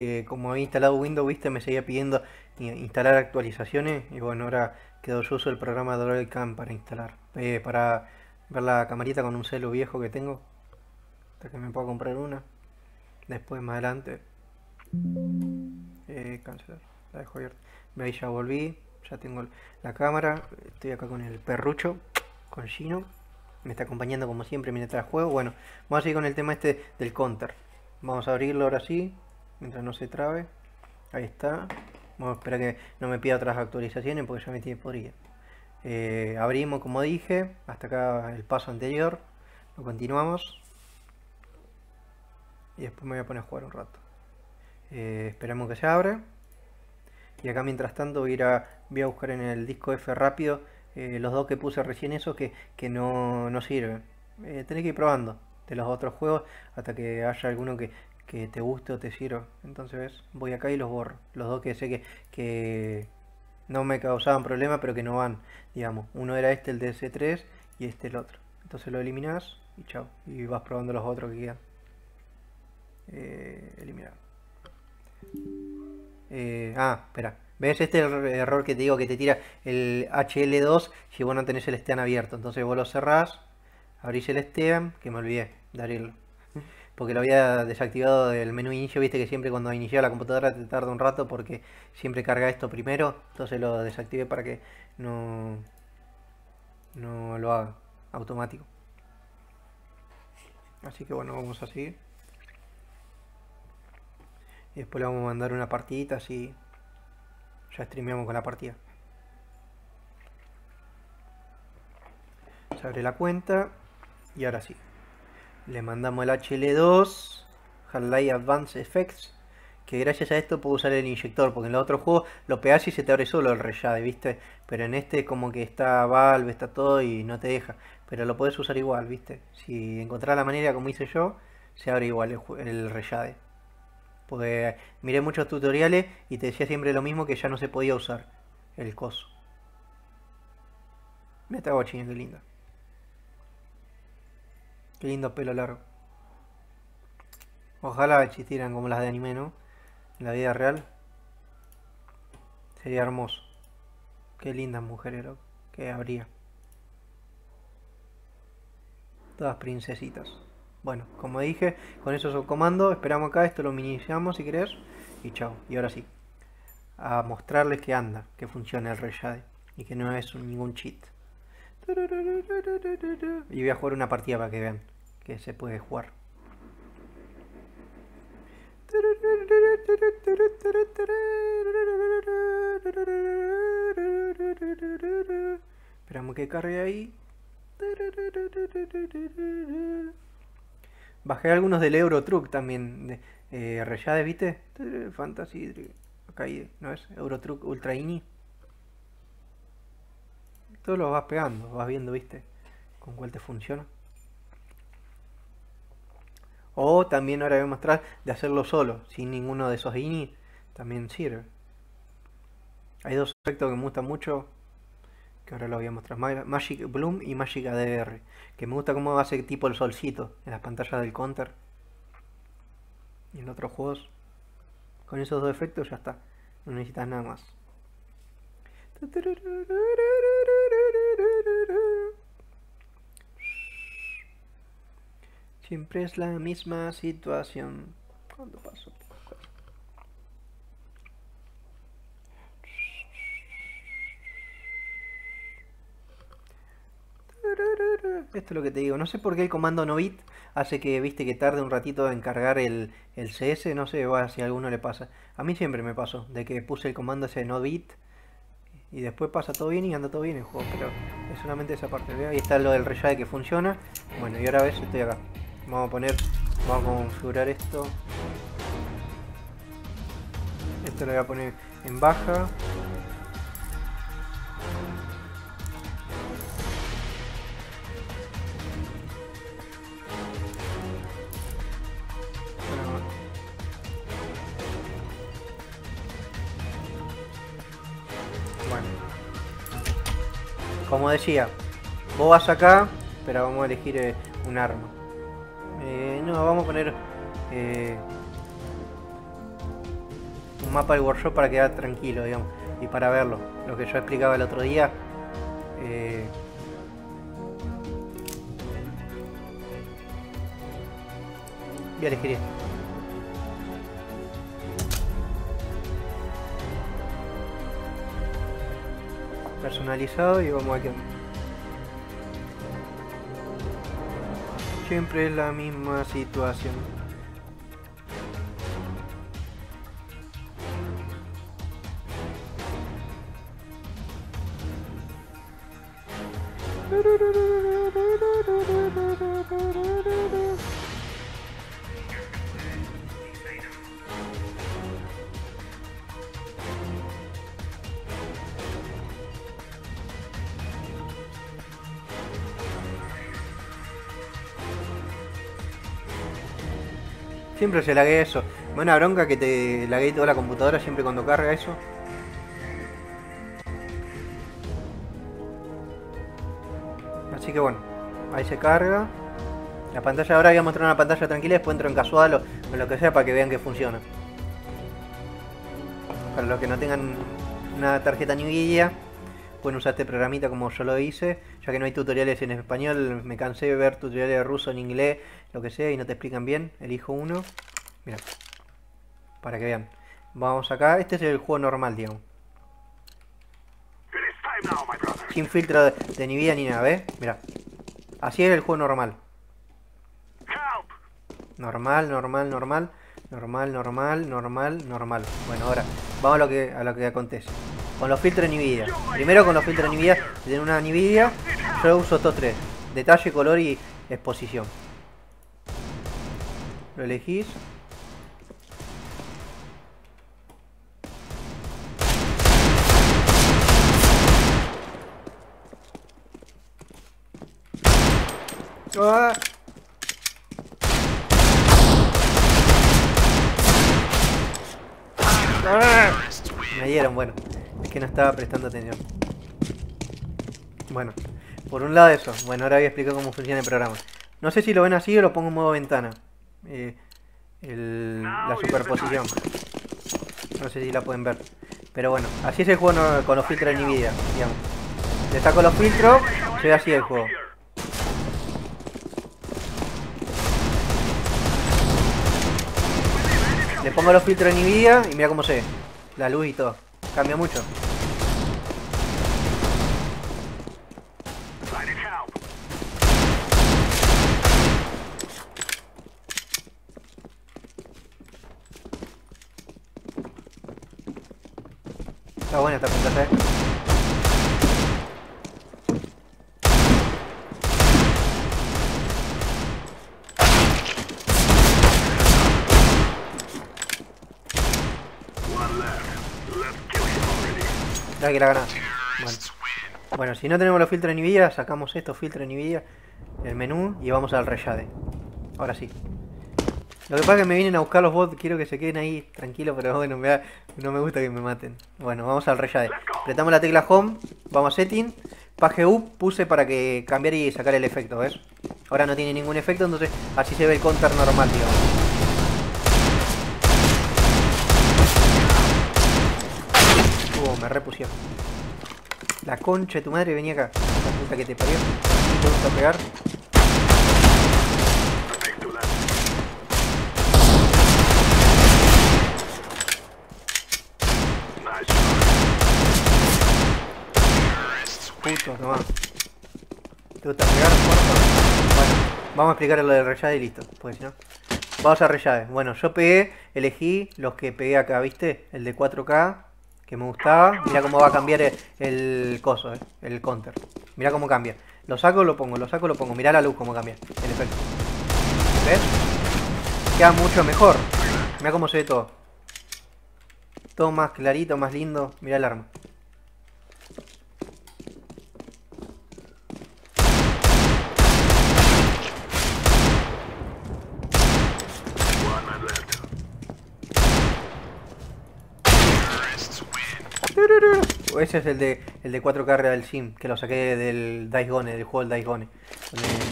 eh, como había instalado Windows, viste, me seguía pidiendo instalar actualizaciones y bueno, ahora quedó yo uso el programa Cam para instalar, eh, para ver la camarita con un celo viejo que tengo, hasta que me puedo comprar una. Después más adelante, eh, cancelar, la dejo abierta. Ahí ya volví, ya tengo la cámara, estoy acá con el perrucho, con Gino, me está acompañando como siempre mientras juego. Bueno, vamos a seguir con el tema este del counter. Vamos a abrirlo ahora sí, mientras no se trabe. Ahí está. Vamos a esperar que no me pida otras actualizaciones porque ya me tiene podrida. Eh, abrimos como dije, hasta acá el paso anterior. Lo continuamos. Y después me voy a poner a jugar un rato. Eh, esperamos que se abra. Y acá mientras tanto voy a, ir a, voy a buscar en el disco F rápido eh, los dos que puse recién eso que, no, no sirven. Eh, tenés que ir probando de los otros juegos hasta que haya alguno que, te guste o te sirva. Entonces voy acá y los borro. Los dos que sé que, que no me causaban problema pero que no van. Digamos, uno era este el DS3 y este el otro. Entonces lo eliminas y chao. Y vas probando los otros que quedan. Eh, eliminar. Eh, ah, espera. ¿Ves? Este error que te digo que te tira el HL2 si vos no tenés el Steam abierto. Entonces vos lo cerrás, abrís el Steam, que me olvidé de abrirlo. Porque lo había desactivado del menú inicio, viste que siempre cuando inicia la computadora te tarda un rato porque siempre carga esto primero. Entonces lo desactivé para que no, no lo haga automático. Así que bueno, vamos a seguir. Y después le vamos a mandar una partidita así. Ya streameamos con la partida. Se abre la cuenta. Y ahora sí. Le mandamos el HL2. Half-Life Advanced Effects. Que gracias a esto puedo usar el inyector. Porque en los otros juegos lo pegas y se te abre solo el rellade, ¿viste? Pero en este como que está Valve, está todo y no te deja. Pero lo puedes usar igual, ¿viste? Si encontrás la manera como hice yo, se abre igual el, el rellade. Porque miré muchos tutoriales y te decía siempre lo mismo que ya no se podía usar el coso. Mira esta guachina, qué linda. Qué lindo pelo largo. Ojalá existieran como las de anime, ¿no? En la vida real. Sería hermoso. Qué lindas mujeres, que habría. Todas princesitas. Bueno, como dije, con eso es el comando. Esperamos acá, esto lo iniciamos si querés. Y chao. Y ahora sí. A mostrarles que anda, que funciona el reshade. Y que no es ningún cheat. Y voy a jugar una partida para que vean que se puede jugar. Esperamos que cargue ahí. Bajé algunos del Euro Truck también. De, eh, ¿viste? Fantasy. Acá hay, ¿no es? Euro Truck Ultra Ini. Todo lo vas pegando, vas viendo, ¿viste? Con cuál te funciona. O también ahora voy a mostrar de hacerlo solo, sin ninguno de esos INI. También sirve. Hay dos efectos que me gustan mucho que ahora lo voy a mostrar, Magic Bloom y Magic ADR, que me gusta cómo hace tipo el solcito en las pantallas del counter y en otros juegos. Con esos dos efectos ya está, no necesitas nada más. Siempre es la misma situación. cuando paso? Esto es lo que te digo. No sé por qué el comando no bit hace que, viste, que tarde un ratito en cargar el, CS. No sé si a alguno le pasa. A mí siempre me pasó. De que puse el comando ese no bit. Y después pasa todo bien y anda todo bien el juego. Pero es solamente esa parte. Ahí está lo del rellade que funciona. Bueno, y ahora ves, estoy acá. Vamos a poner, vamos a configurar esto. Esto lo voy a poner en baja. como decía, vos vas acá, pero vamos a elegir eh, un arma. Eh, no, vamos a poner... Eh, un mapa del workshop para quedar tranquilo, digamos, y para verlo. Lo que yo explicaba el otro día. Eh, voy elegir. Personalizado y vamos a que Siempre es la misma situación. Siempre se laguea eso. Una bronca que te laguee toda la computadora siempre cuando carga eso. Así que bueno, ahí se carga. La pantalla ahora voy a mostrar una pantalla tranquila, después entro en casual o, o lo que sea para que vean que funciona. Para los que no tengan una tarjeta Nvidia, pueden usar este programita como yo lo hice, que no hay tutoriales en español, me cansé de ver tutoriales de ruso en inglés, lo que sea, y no te explican bien, elijo uno. Mira, para que vean. Vamos acá, este es el juego normal, digamos. Sin filtro de, de Nvidia ni nada, ¿ves? Mira. Así es el juego normal. Normal, normal, normal. Normal, normal, normal, normal. Bueno, ahora, vamos a lo que, a lo que acontece. Con los filtros Nvidia. Primero con los filtros Nvidia. Si tienen una Nvidia, yo uso estos tres. Detalle, color y exposición. Lo elegís. ¡Ah! ¡Ah! Me dieron, bueno. Es que no estaba prestando atención. Bueno, por un lado eso. Bueno, ahora voy a explicar cómo funciona el programa. No sé si lo ven así o lo pongo en modo ventana. Eh, el- la superposición. No sé si la pueden ver. Pero bueno, así es el juego con los filtros de Nvidia, digamos. Le saco los filtros, se ve así el juego. Le pongo los filtros de Nvidia y mira cómo se ve. La luz y todo. Cambia mucho. Está buena esta pantalla, eh. Que la gana. Bueno. Bueno, si no tenemos los filtros de Nvidia, sacamos estos filtros de Nvidia del menú y vamos al reyade. Ahora sí. Lo que pasa es que me vienen a buscar los bots, quiero que se queden ahí tranquilos, pero bueno, me da- no me gusta que me maten. Bueno, vamos al reyade. Apretamos la tecla Home, vamos a Setting, Page Up, puse para que cambiar y sacar el efecto, ¿ves? Ahora no tiene ningún efecto, entonces así se ve el counter normal, digamos. Uh, me repusieron. La concha de tu madre venía acá. La puta que te parió. ¿Te gusta pegar? Tomá. ¿Te gusta pegar? Bueno, vamos a explicar lo del rellave y listo. Pues si no. Vamos a rellave. Bueno, yo pegué, elegí los que pegué acá, ¿viste? El de 4K, que me gustaba. Mira cómo va a cambiar el, coso, eh, el counter. Mira cómo cambia. Lo saco, lo pongo, lo saco, lo pongo. Mira la luz cómo cambia. El efecto. ¿Ves? Queda mucho mejor. Mira cómo se ve todo. Todo más clarito, más lindo. Mira el arma. Ese es el de el de 4K Real Sim, que lo saqué del Dice Gone, del juego del Dice Gone,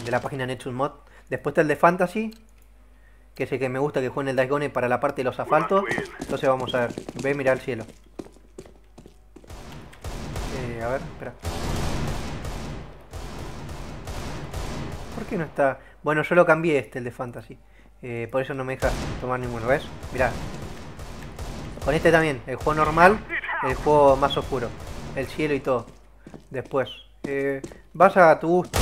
de, la página Nexus Mod. Después está el de Fantasy, que es el que me gusta que juegue el Dice Gone para la parte de los asfaltos. Entonces vamos a ver. Ve, mira al cielo. Eh, a ver, espera. ¿Por qué no está...? Bueno, yo lo cambié este, el de Fantasy. Eh, por eso no me deja tomar ninguno, ¿ves? Mirá. Con este también, el juego normal, el juego más oscuro. El cielo y todo. Después. Eh, vas a tu gusto.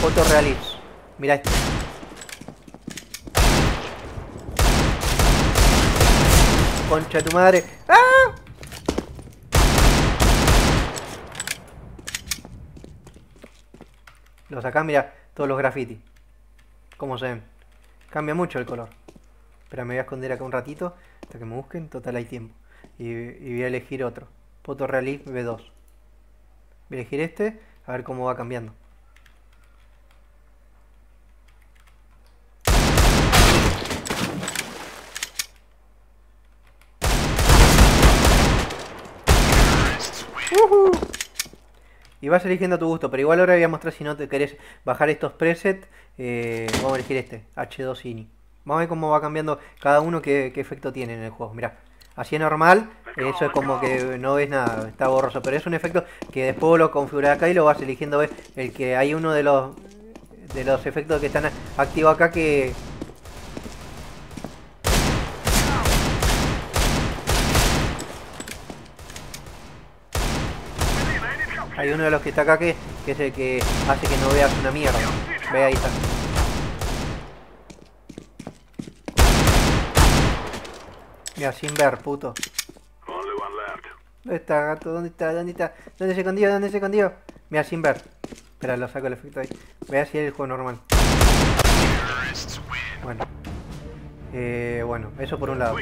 Fotorealism. Mira este. Concha tu madre. ¡Ah! Los acá, mira, todos los grafitis. Cómo se ven. Cambia mucho el color. Espera, me voy a esconder acá un ratito hasta que me busquen. Total hay tiempo. Y, voy a elegir otro. Photorealism B2. Voy a elegir este, a ver cómo va cambiando. Y vas eligiendo a tu gusto, pero igual ahora voy a mostrar si no te querés bajar estos presets. Eh, vamos a elegir este, H2 INI. Vamos a ver cómo va cambiando cada uno, qué, efecto tiene en el juego. Mirá, así es normal, eso es como que no ves nada, está borroso. Pero es un efecto que después lo configuras acá y lo vas eligiendo. ¿ves? El que hay uno de los, de los efectos que están activos acá que, Hay uno de los que está acá que, es el que hace que no veas una mierda. Ve ahí está. Mira, sin ver, puto. ¿Dónde está, gato? ¿Dónde está? ¿Dónde está? ¿Dónde se escondió? ¿Dónde se escondió? Mira, sin ver. Espera, lo saco el efecto ahí. Vea si es el juego normal. Bueno. Eh, bueno, eso por un lado.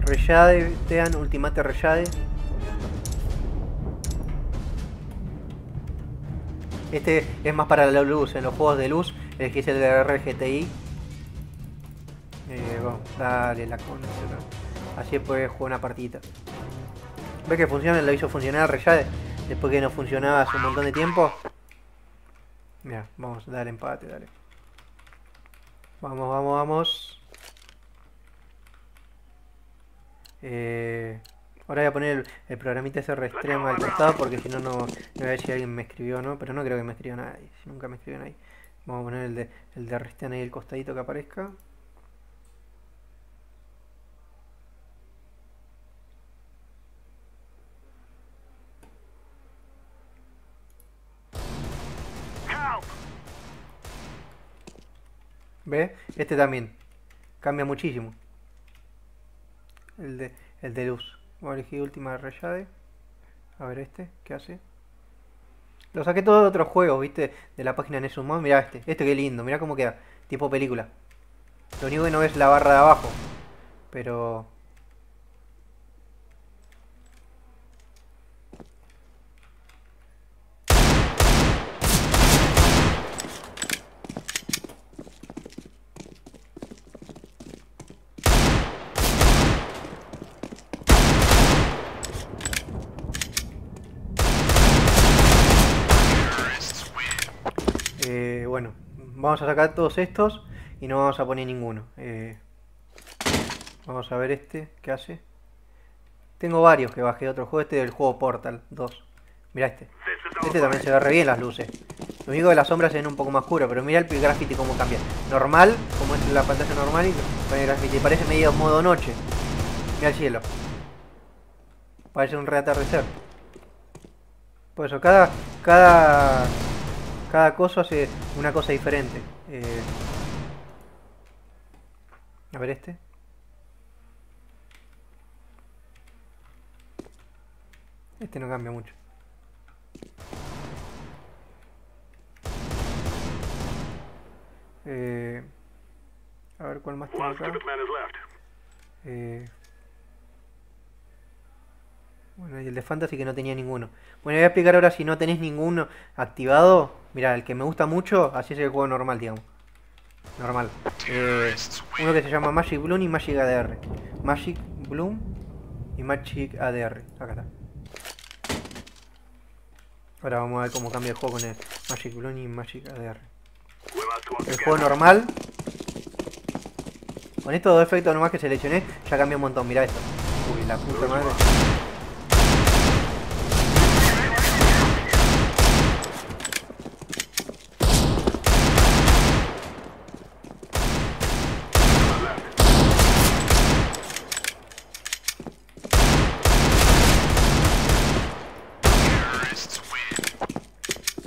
Reyade, Tean, Ultimate Reyade. Este es más para la luz, en los juegos de luz, el que es el de RGTI. Eh, bueno, dale la con Así puedes jugar una partita. ¿Ves que funciona? Lo hizo funcionar Reyade después que no funcionaba hace un montón de tiempo. Mira, vamos, dale empate, dale. Vamos, vamos, vamos. Eh, Ahora voy a poner el, programita ese extremo al costado porque si no, no voy a ver si alguien me escribió o no, pero no creo que me escribió nadie, si nunca me escribió nadie. Vamos a poner el de, el de ahí el costadito que aparezca. ¿Ve? Este también. Cambia muchísimo. El de, el de luz. Voy a elegir última rayade. A ver este, ¿qué hace? Lo saqué todo de otros juegos, ¿viste? De la página Nesumon. Mira este, este qué lindo, mira cómo queda. Tipo película. Lo único que no es la barra de abajo. Pero Vamos a sacar todos estos y no vamos a poner ninguno. Eh, vamos a ver este, ¿qué hace? Tengo varios que bajé de otro juego, este del juego Portal 2. Mira este. Este también se ve re bien las luces. Lo único que las sombras se ven un poco más oscuras, pero mira el graffiti cómo cambia. Normal, como es la pantalla normal, y con el graffiti. Parece medio modo noche. Mira el cielo. Parece un reatardecer. Por eso, cada, cada cada cosa hace una cosa diferente. Eh, a ver este. Este no cambia mucho. Eh, a ver cuál más tengo acá. Eh, bueno, y el de Fantasy que no tenía ninguno. Bueno, voy a explicar ahora si no tenés ninguno activado. Mira, el que me gusta mucho, así es el juego normal, digamos. Normal. Eh, uno que se llama Magic Bloom y Magic ADR. Magic Bloom y Magic ADR. Acá está. Ahora vamos a ver cómo cambia el juego con el Magic Bloom y Magic ADR. El juego normal Con estos dos efectos nomás que seleccioné, ya cambió un montón. Mira esto. Uy, la puta madre.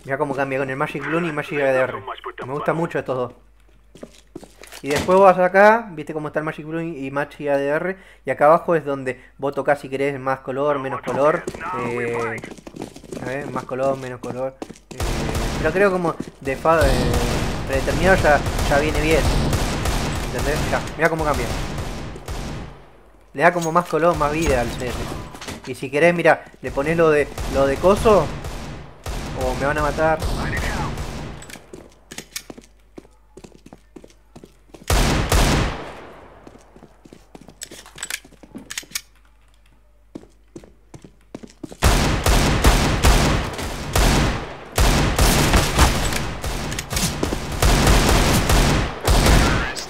Mira cómo cambia con el Magic Bloom y Magic ADR. Me gusta mucho estos dos. Y después vas acá, viste cómo está el Magic Bloom y Magic ADR. Y acá abajo es donde vos tocas si querés más color, menos color. Eh, a ver, más color, menos color. Eh, pero creo como de eh, predeterminado ya, ya viene bien. ¿Entendés? Mira, mira cómo cambia. Le da como más color, más vida al CS. Y si querés, mira, le pones lo de lo de coso o me van a matar.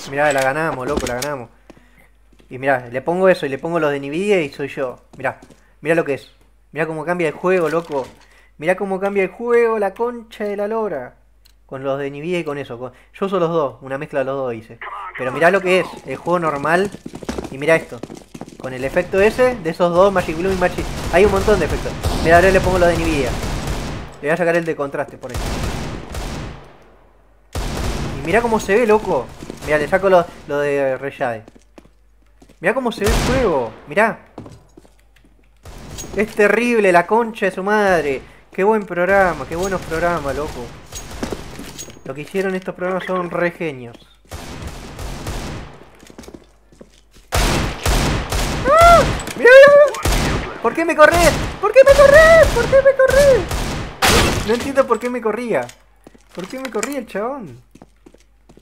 Mirá, la ganamos, loco, la ganamos. Y mirá, le pongo eso y le pongo los de Nvidia y soy yo. Mirá, mirá lo que es. Mirá cómo cambia el juego, loco. Mirá cómo cambia el juego, la concha de la lora. Con los de Nvidia y con eso. Yo uso los dos, una mezcla de los dos hice. Pero mirá lo que es, el juego normal. Y mirá esto. Con el efecto ese, de esos dos, Magic Bloom y Magic... Hay un montón de efectos. Mirá, ahora le pongo lo de Nvidia. Le voy a sacar el de contraste por ahí. Y mirá cómo se ve, loco. Mirá, le saco lo, lo de Reyade. Mirá cómo se ve el juego. Mirá. Es terrible, la concha de su madre. Qué buen programa, qué buenos programas, loco. Lo que hicieron estos programas son re genios. ¡Ah! ¡Mira, mira! ¿Por qué me corres? ¿Por qué me corres? ¿Por qué me corres? No entiendo por qué me corría. ¿Por qué me corría el chabón?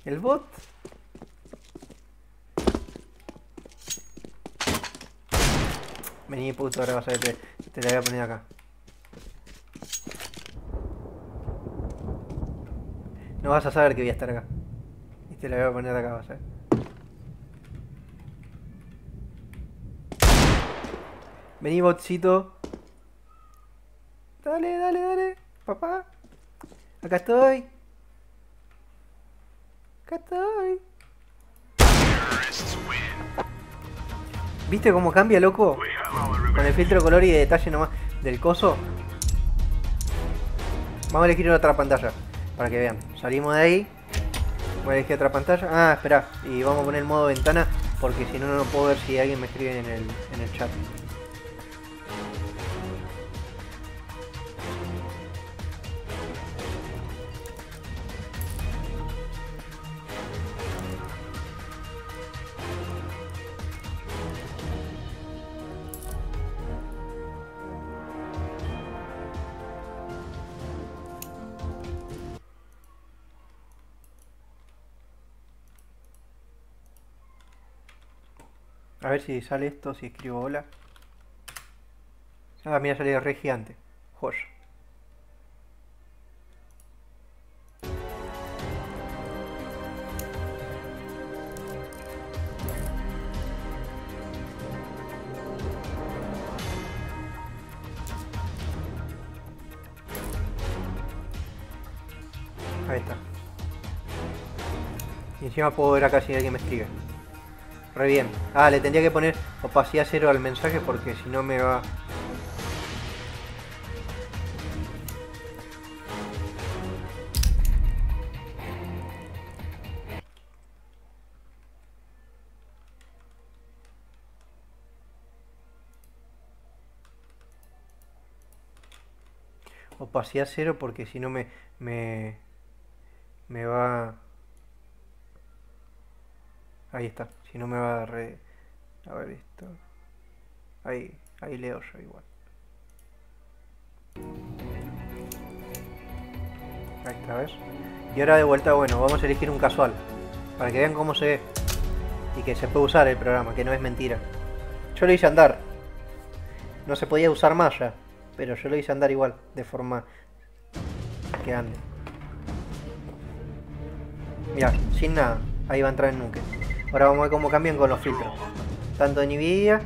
El bot. Vení puto, ahora vas a ver, te, la voy a poner acá. No vas a saber que voy a estar acá. Y te la voy a poner acá, vas a ver. Vení, botcito. Dale, dale, dale. Papá. Acá estoy. Acá estoy. ¿Viste cómo cambia, loco? Con el filtro de color y de detalle nomás del coso. Vamos a elegir otra pantalla. Para que vean. Salimos de ahí. Voy a elegir otra pantalla. Ah, espera. Y vamos a poner el modo ventana. Porque si no, no puedo ver si alguien me escribe en el, en el chat. Ver si sale esto, si escribo hola. Ah, mira, salió re gigante. Josh. Ahí está. Y encima puedo ver acá si alguien me escribe. Re bien. Ah, le tendría que poner opacidad cero al mensaje porque si no me va... Opacidad cero porque si no me... me... me va... Ahí está. Si no me va a re... A ver esto. Ahí, ahí leo yo igual. Ahí está, ¿ves? Y ahora de vuelta, bueno, vamos a elegir un casual. Para que vean cómo se ve. Y que se puede usar el programa, que no es mentira. Yo lo hice andar. No se podía usar más ya. Pero yo lo hice andar igual, de forma que ande. Mira, sin nada. Ahí va a entrar en nuke. Ahora vamos a ver cómo cambian con los filtros. Tanto de Nvidia,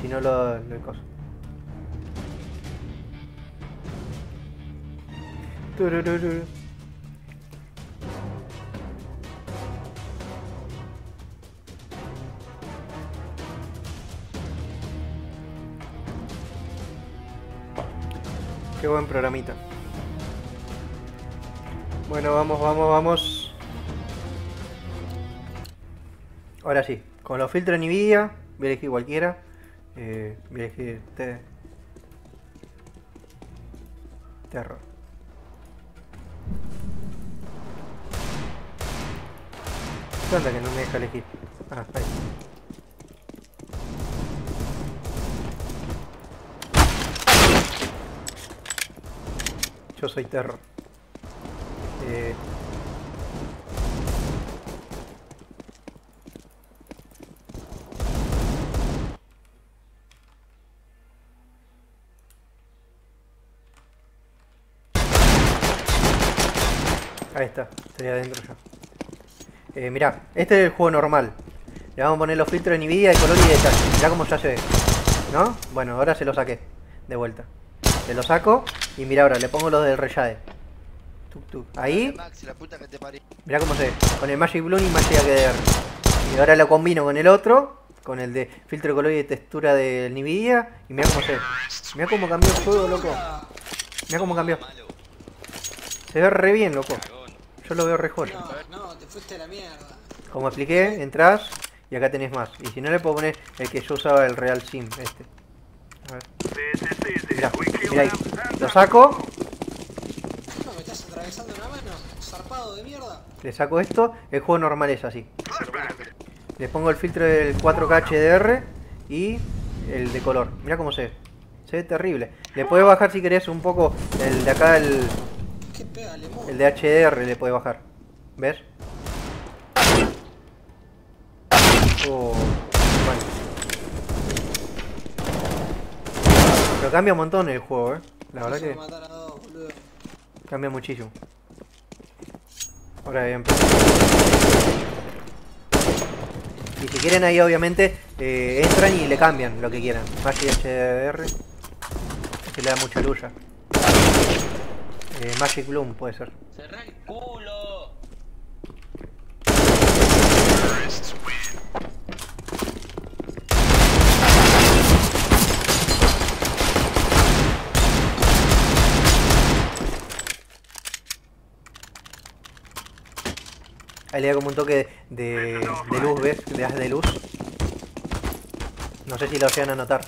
sino lo, lo de cosas. Qué buen programita. Bueno, vamos, vamos, vamos. Ahora sí, con los filtros NVIDIA, voy a elegir cualquiera. Eh, voy a elegir este. Terror. ¿Qué onda que no me deja elegir? Ah, ahí. Yo soy Terror. Eh, Ahí está, estoy adentro ya. Eh, mirá, este es el juego normal. Le vamos a poner los filtros de Nvidia de color y de detalle. Mirá cómo ya se ve. ¿No? Bueno, ahora se lo saqué. De vuelta. Se lo saco y mira ahora, le pongo los del Reyade. Tuk, tuk. Ahí, mirá cómo se ve. Con el Magic Bloom y Magic HDR. Y ahora lo combino con el otro. Con el de filtro de color y de textura del Nvidia. Y mirá cómo se ve. Mirá cómo cambió el juego, loco. Mirá cómo cambió. Se ve re bien, loco. Yo lo veo re joya. No, no, te fuiste a la mierda. Como expliqué, entras y acá tenés más. Y si no le puedo poner el que yo usaba el Real Sim, este. A ver. Mirá, mirá ahí. Lo saco, No, me estás atravesando una mano. Zarpado de mierda. le saco esto, el juego normal es así. Le pongo el filtro del 4K HDR y el de color. Mirá cómo se ve. Se ve terrible. Le puedes bajar si querés un poco el de acá, el, Qué el de HDR le puedes bajar. ¿Ves? Oh. Pero cambia un montón el juego, eh. La verdad que matar a dos, boludo. cambia muchísimo. Ahora bien. Y si quieren ahí obviamente eh, entran y le cambian lo que quieran. Magic HDR. Que le da mucha lucha. Eh, Magic Bloom puede ser. Cerrá el culo. Ahí le da como un toque de, de luz, ¿ves? Le das de luz. No sé si lo llegan a notar.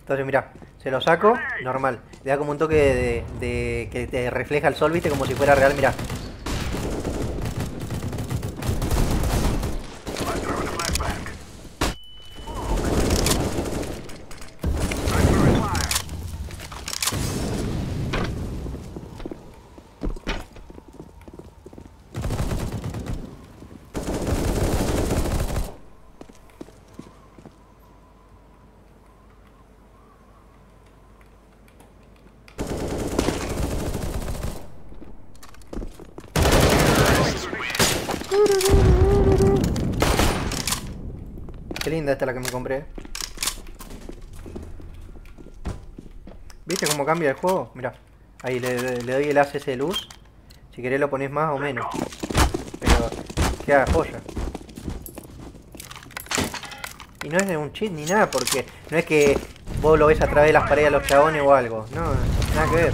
Entonces, mira, lo saco, normal. Le como un toque de, de- que te refleja el sol, ¿viste? Como si fuera real, mira. Linda esta la que me compré. ¿Viste cómo cambia el juego? Mira, ahí le, le- doy el ACS de luz. Si querés lo pones más o menos. Pero queda joya. Y no es de un cheat ni nada, porque no es que vos lo ves a través de las paredes a los chabones o algo. No, nada que ver.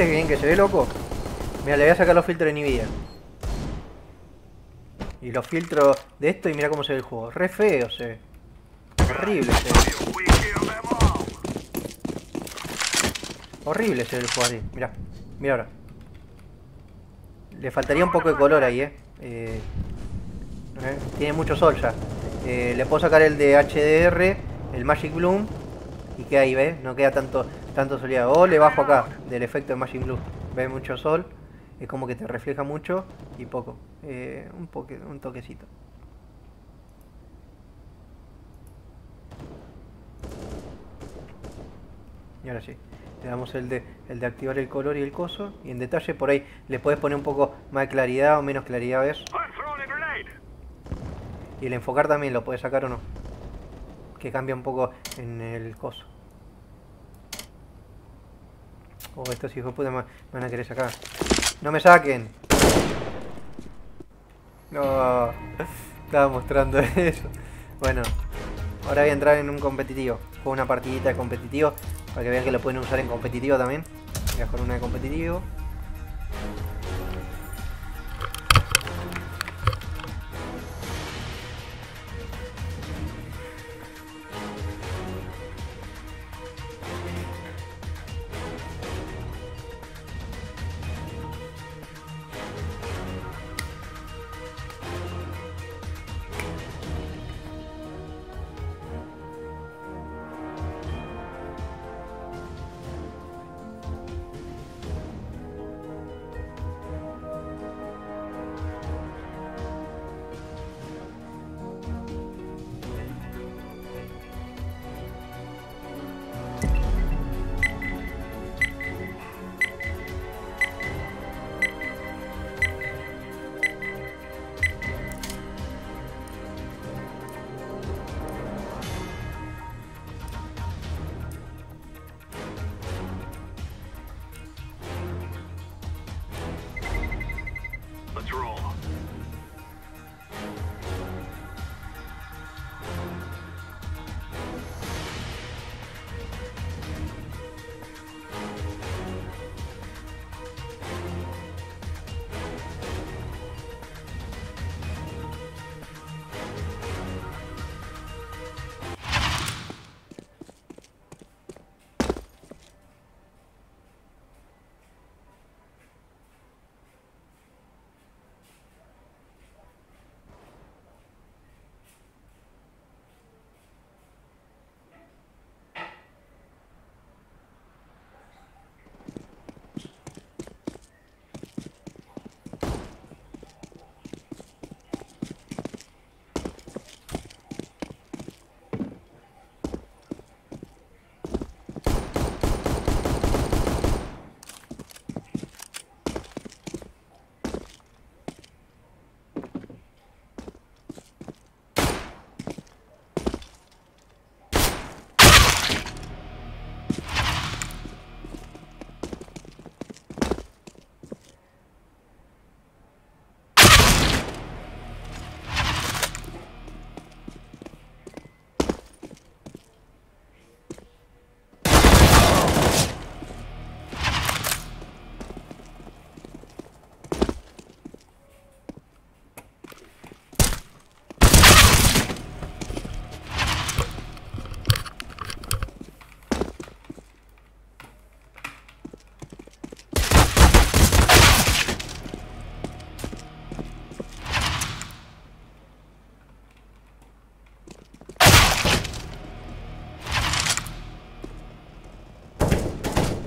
¿Viste que bien que se ve, loco? Mira, le voy a sacar los filtros de Nvidia. Y los filtros de esto y mira cómo se ve el juego. Re feo se. Horrible se ve. Horrible se ve el juego así. Mira, mira ahora. Le faltaría un poco de color ahí, eh. Eh, eh, Tiene mucho sol ya. Eh, le puedo sacar el de HDR, el Magic Bloom. Y queda ahí, ¿ves? No queda tanto, tanto soleado. O le bajo acá, del efecto de Magic Bloom. ¿Ves mucho sol? Es como que te refleja mucho y poco. Eh, un, poque, un toquecito. Y ahora sí. Le damos el de, el de activar el color y el coso. Y en detalle por ahí le puedes poner un poco más de claridad o menos claridad, ¿ves? A grenade. Y el enfocar también lo puedes sacar o no. Que cambia un poco en el coso. Oh, estos hijos puta me van a querer sacar. ¡No me saquen! No, estaba mostrando eso. Bueno, ahora voy a entrar en un competitivo. Juego una partidita de competitivo para que vean que lo pueden usar en competitivo también. Voy a jugar una de competitivo.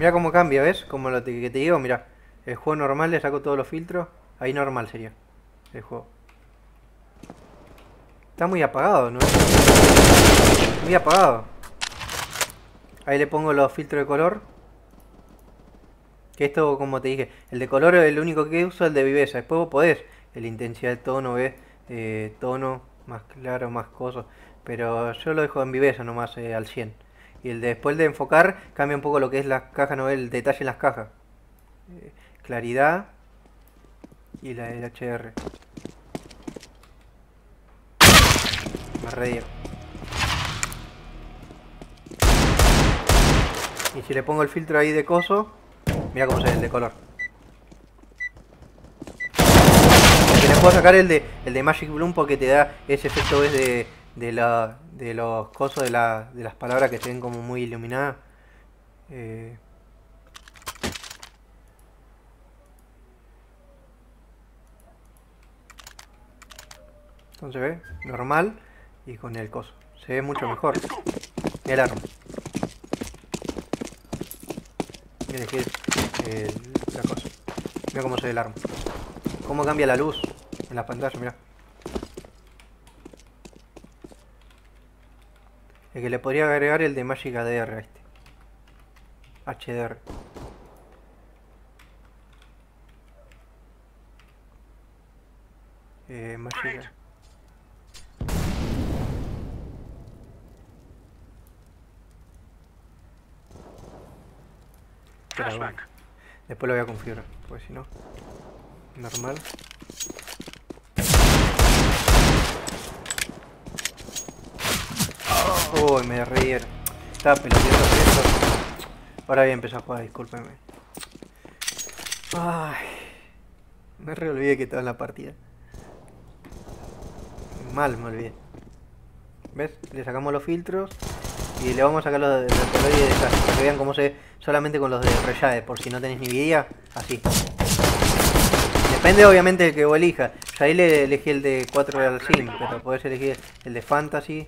Mira cómo cambia, ¿ves? Como lo que te digo, mira. El juego normal le saco todos los filtros. Ahí normal sería. El juego. Está muy apagado, ¿no? Muy apagado. Ahí le pongo los filtros de color. Que esto, como te dije, el de color es el único que uso, el de viveza. Después vos podés, el intensidad de tono, ¿ves? Eh, tono, más claro, más cosas. Pero yo lo dejo en viveza nomás, eh, al 100. Y el de, después de enfocar, cambia un poco lo que es la caja, no el detalle en las cajas. Eh, claridad y la del. Me reí. Y si le pongo el filtro ahí de coso, Mira cómo se ve el de color. Que les puedo sacar el de, el de Magic Bloom porque te da ese efecto ves de, de, la, de los cosos de, la, de las palabras que se como muy iluminadas. Eh, entonces ve, normal y con el coso. Se ve mucho mejor. El arma. A elegir el- la cosa. Mira cómo se ve el arma. Cómo cambia la luz en la pantalla, mira. El que le podría agregar el de Magic ADR a este. HDR. Eh, Magic. Espera, bueno. Después lo voy a configurar, porque si no. Normal. Uy, me reír. Estaba peloteando eso. Ahora voy a empezar a jugar, discúlpeme. Ay. Me re olvidé que estaba en la partida. Mal me olvidé. ¿Ves? Le sacamos los filtros y le vamos a sacar los de, detalle, para que vean cómo se solamente con los de Reyade, por si no tenés ni vida, así. Depende obviamente del que vos elijas. Yo ahí le elegí el de 4 al sim, pero podés elegir el de Fantasy.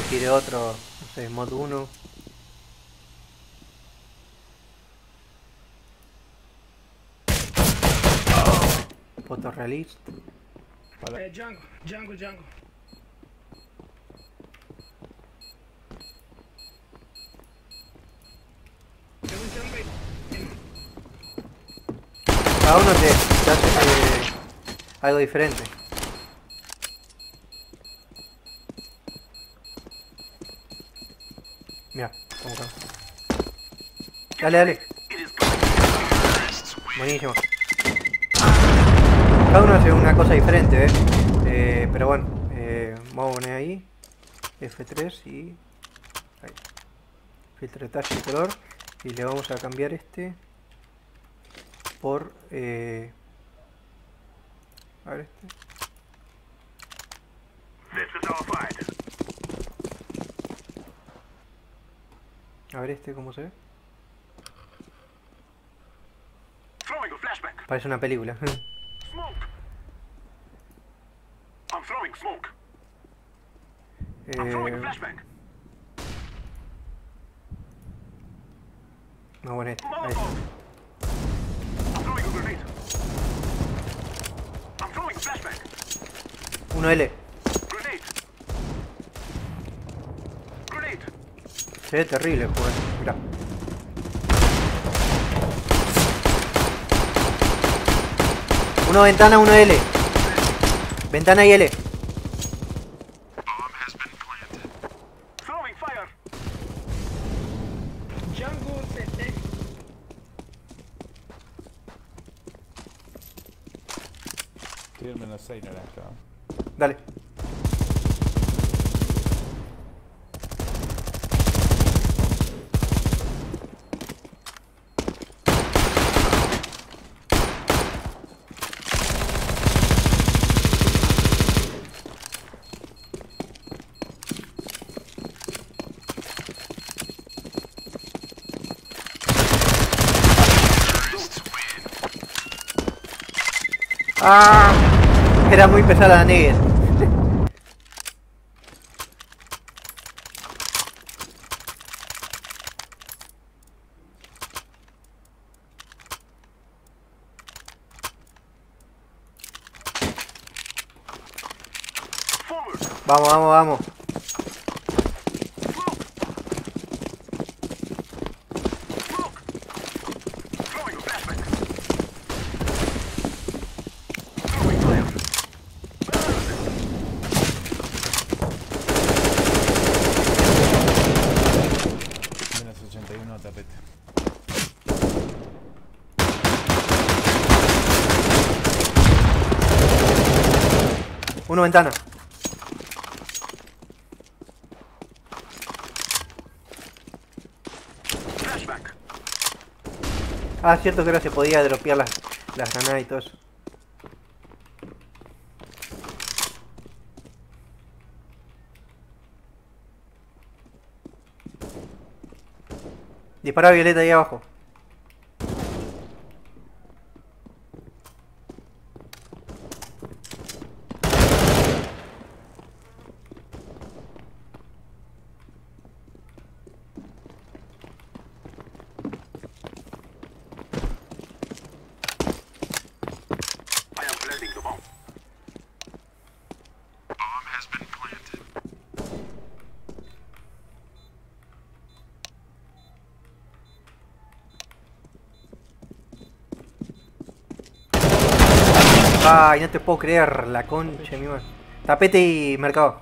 Elegir otro, no sé, mod 1. Fotorealist. Eh, Django, Django, Django. Cada uno te, te hace eh, algo diferente. Dale, dale. Buenísimo. Cada uno hace una cosa diferente, ¿eh? Eh, pero bueno, eh, vamos a poner ahí F3 y ahí. filtro de talle y color y le vamos a cambiar este por eh, a ver este a ver este cómo se ve parece una película. Eh, no bueno este ahí está. I'm throwing se ve terrible el juego mira uno ventana uno L. Ventana y L Throwing fire. Django CT. Tírame una 6 naranja. dale Ah, era muy pesada la. Forward. Vamos, vamos, vamos. Smoke. Throwing a flashback. Throwing fire. Menos 81 tapete. Uno ventana. Ah, cierto que ahora se podía dropear las, las granadas y todo eso. Dispara Violeta ahí abajo. Ay, no te puedo creer, la concha, mi madre. Tapete y mercado.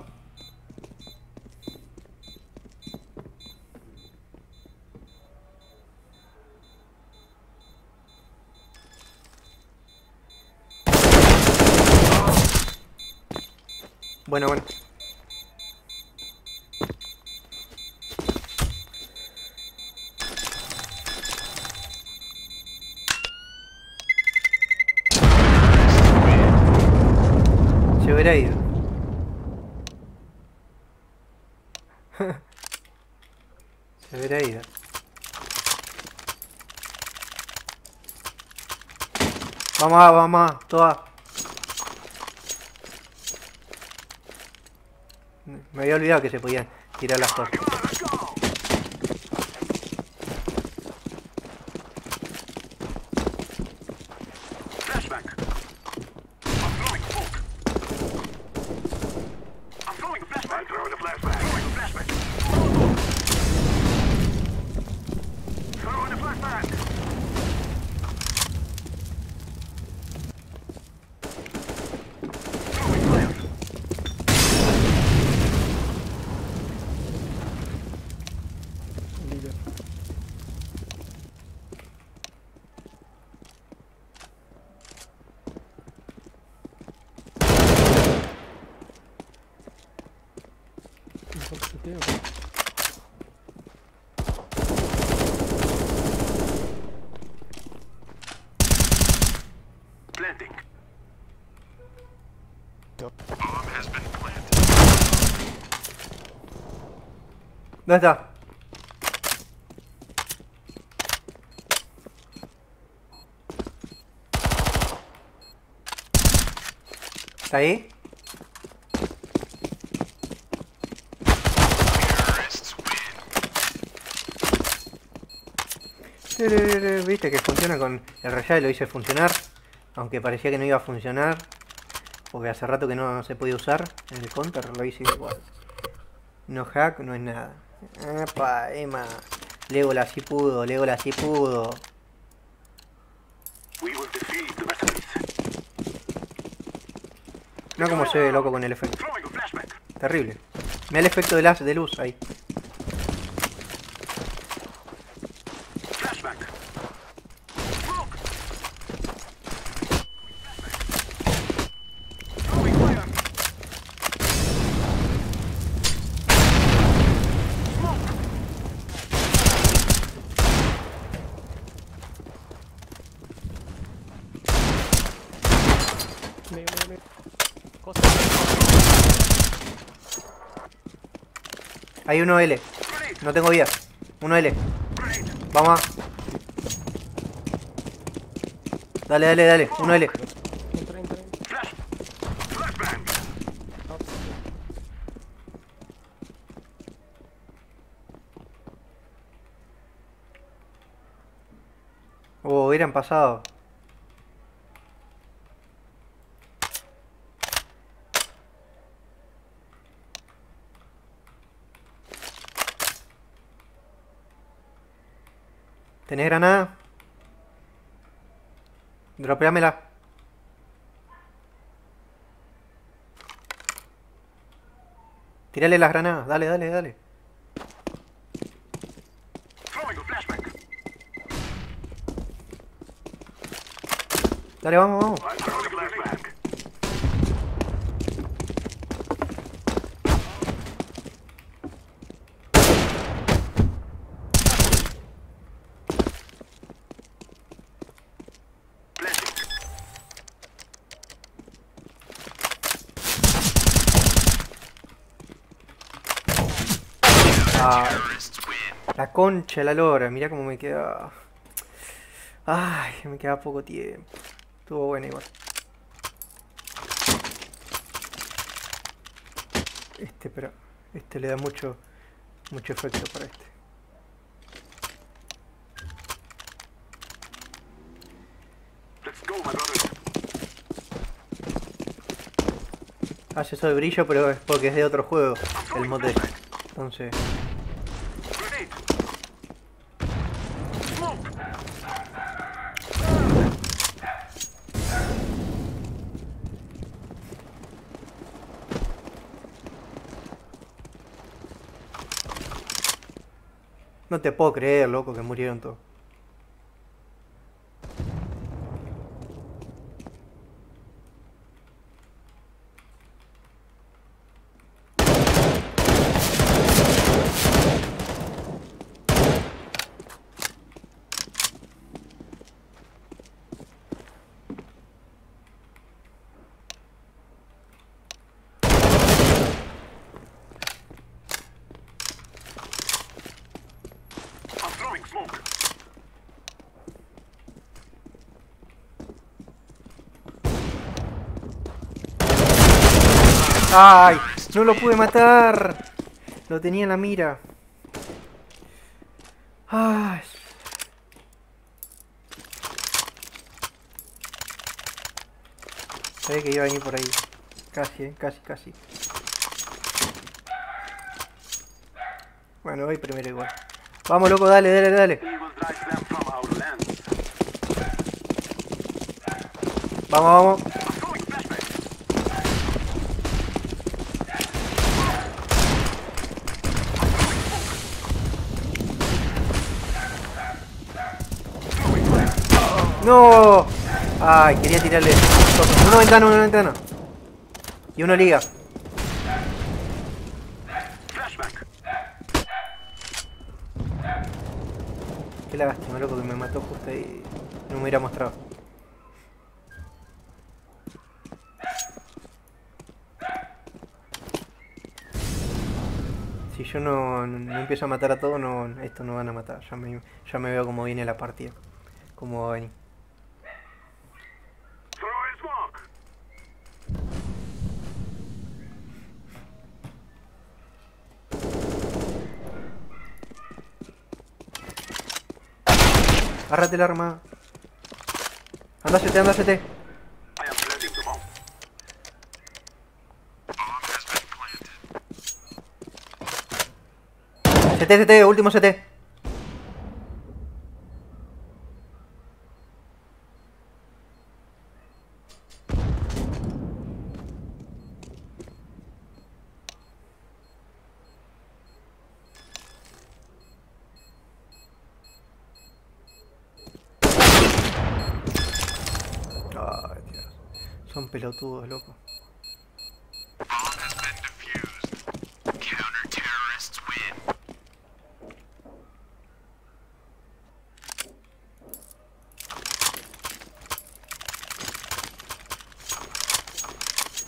Bueno, bueno. Vamos, a, vamos, a, toda. Me había olvidado que se podían tirar las cosas. ¿Dónde está? ¿Está ahí? Viste que funciona con el rayado y lo hice funcionar. Aunque parecía que no iba a funcionar. Porque hace rato que no se podía usar. En el counter lo hice igual. No hack, no es nada. Epa, Emma. Legolas sí pudo, Legolas sí pudo. No como se ve loco con el efecto. Terrible. Mira el efecto de, las, de luz ahí. Hay uno L. No tengo vida. Uno L. Vamos. a- Dale, dale, dale. Uno L. Oh, hubieran pasado. ¿Tenés granada? Dropeámela. Tirale las granadas, dale, dale, dale. Dale, vamos, vamos. I'm throwing a flashback. Ay, la concha la lora, mirá cómo me queda. Ay, me queda poco tiempo. Estuvo bueno igual. Este, pero este le da mucho mucho efecto para este. Hace eso de brillo, pero es porque es de otro juego, el mod este. Entonces, no te puedo creer, loco, que murieron todos. ¡Ay! ¡No lo pude matar! Lo tenía en la mira. ¡Ay! Sabía que iba a venir por ahí. Casi, eh, casi, casi. Bueno, voy primero igual. Vamos, loco, dale, dale, dale. Vamos, vamos. ¡No! Ay, quería tirarle. Uno ventana, uno ventana. Y uno liga. Qué lástima, loco, que me mató justo ahí. No me hubiera mostrado. Si yo no, empiezo a matar a todos, no, estos no van a matar. Ya me, ya me veo cómo viene la partida. Cómo va a venir. Agárrate el arma. Andásete, andásete. CT, CT, último CT. Ay, Dios. Son pelotudos, loco.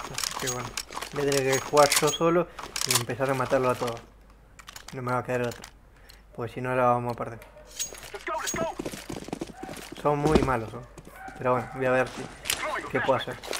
Así que bueno, voy a tener que jugar yo solo y empezar a matarlo a todos. No me va a quedar otro. Porque si no la vamos a perder. Son muy malos, ¿no? Pero bueno, voy a ver si, qué puedo hacer.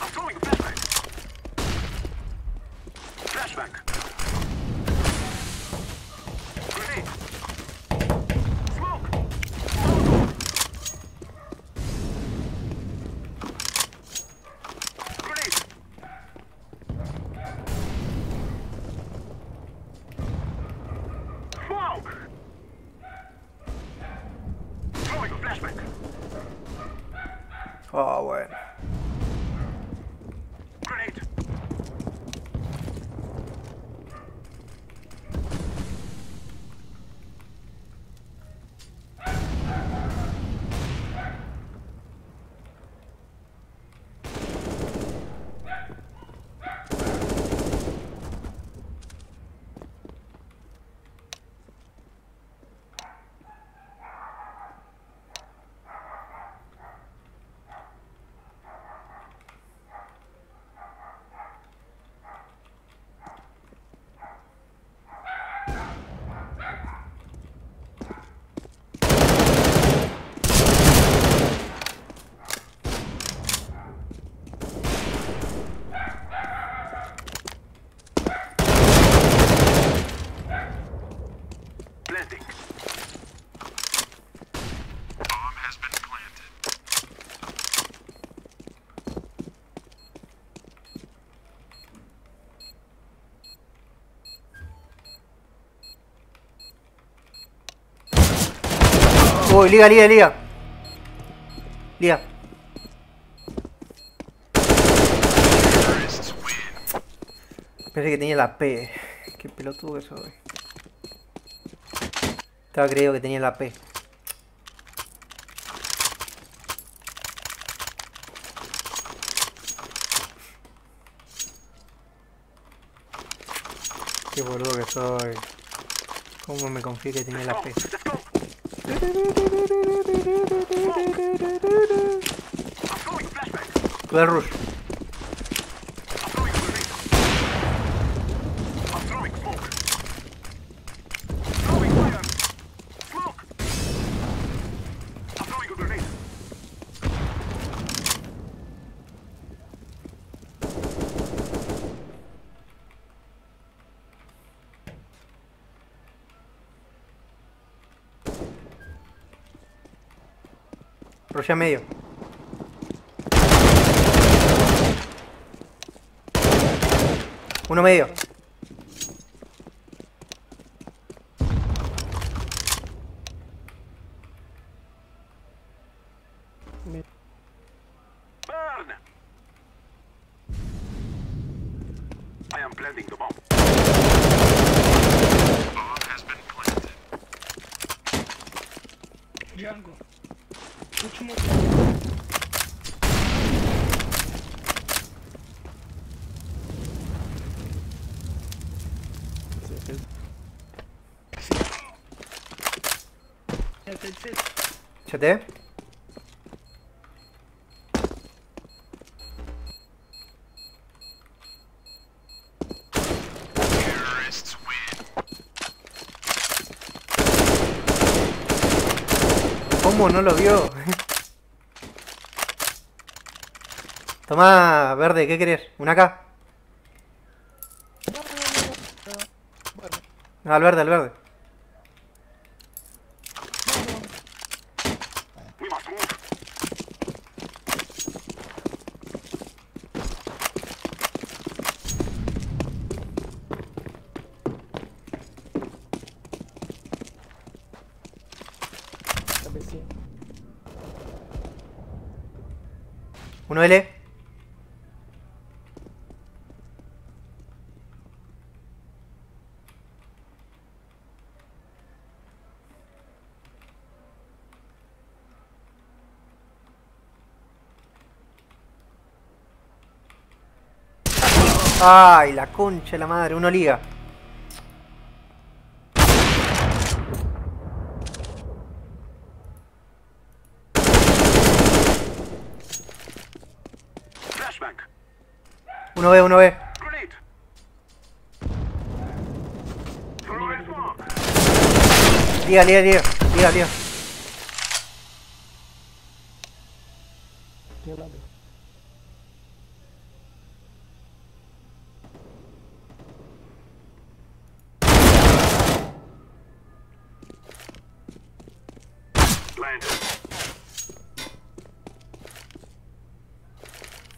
Liga, liga, liga. Liga. Pensé que tenía la P. Qué pelotudo que soy. Estaba creído que tenía la P. Qué boludo que soy. ¿Cómo me confié que tenía la P? Rush. Rolla medio. Uno medio. no lo vio. Toma, verde, ¿qué querés? ¿Una acá? Ah, al verde, al verde. Uno L. Ay, la concha la madre, uno liga. Uno B, uno smoke. Liga, liga, liga. Liga, liga.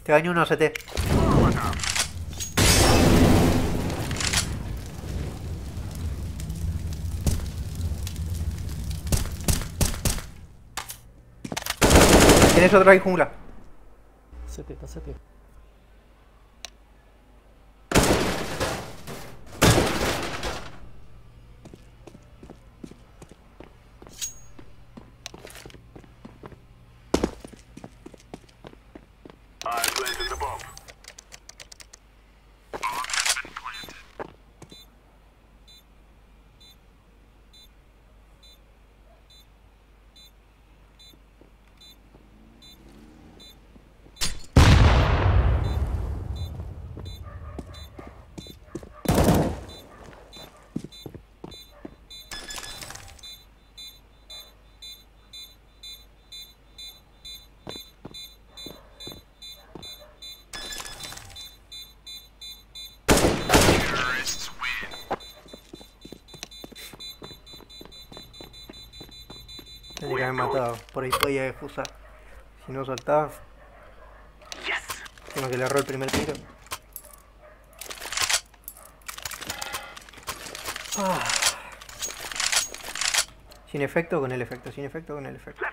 Te baño uno CT. Tienes otra ahí jungla. 70, 70. Matado. Por ahí podía defusar. Si no saltaba, Yes. uno que le erró el primer tiro. Ah. Sin efecto con el efecto, sin efecto con el efecto.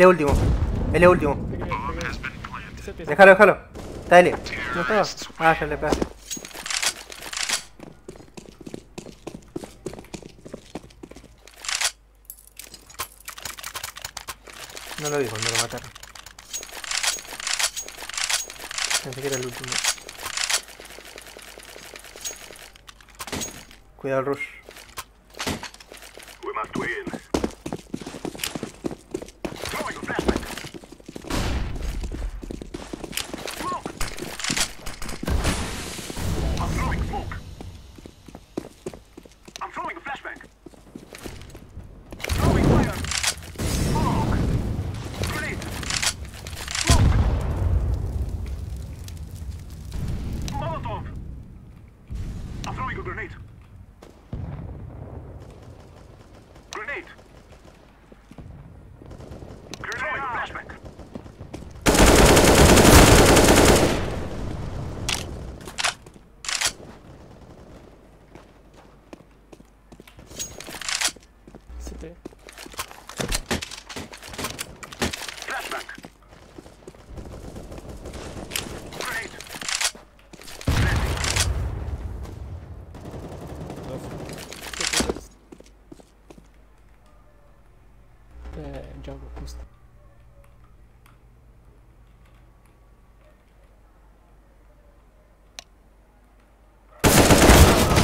L último. L último. Déjalo, déjalo. Está L. ¿No estaba? Ah, ya le pegaste. No lo vi cuando lo mataron. Pensé que era el último. Cuidado el rush.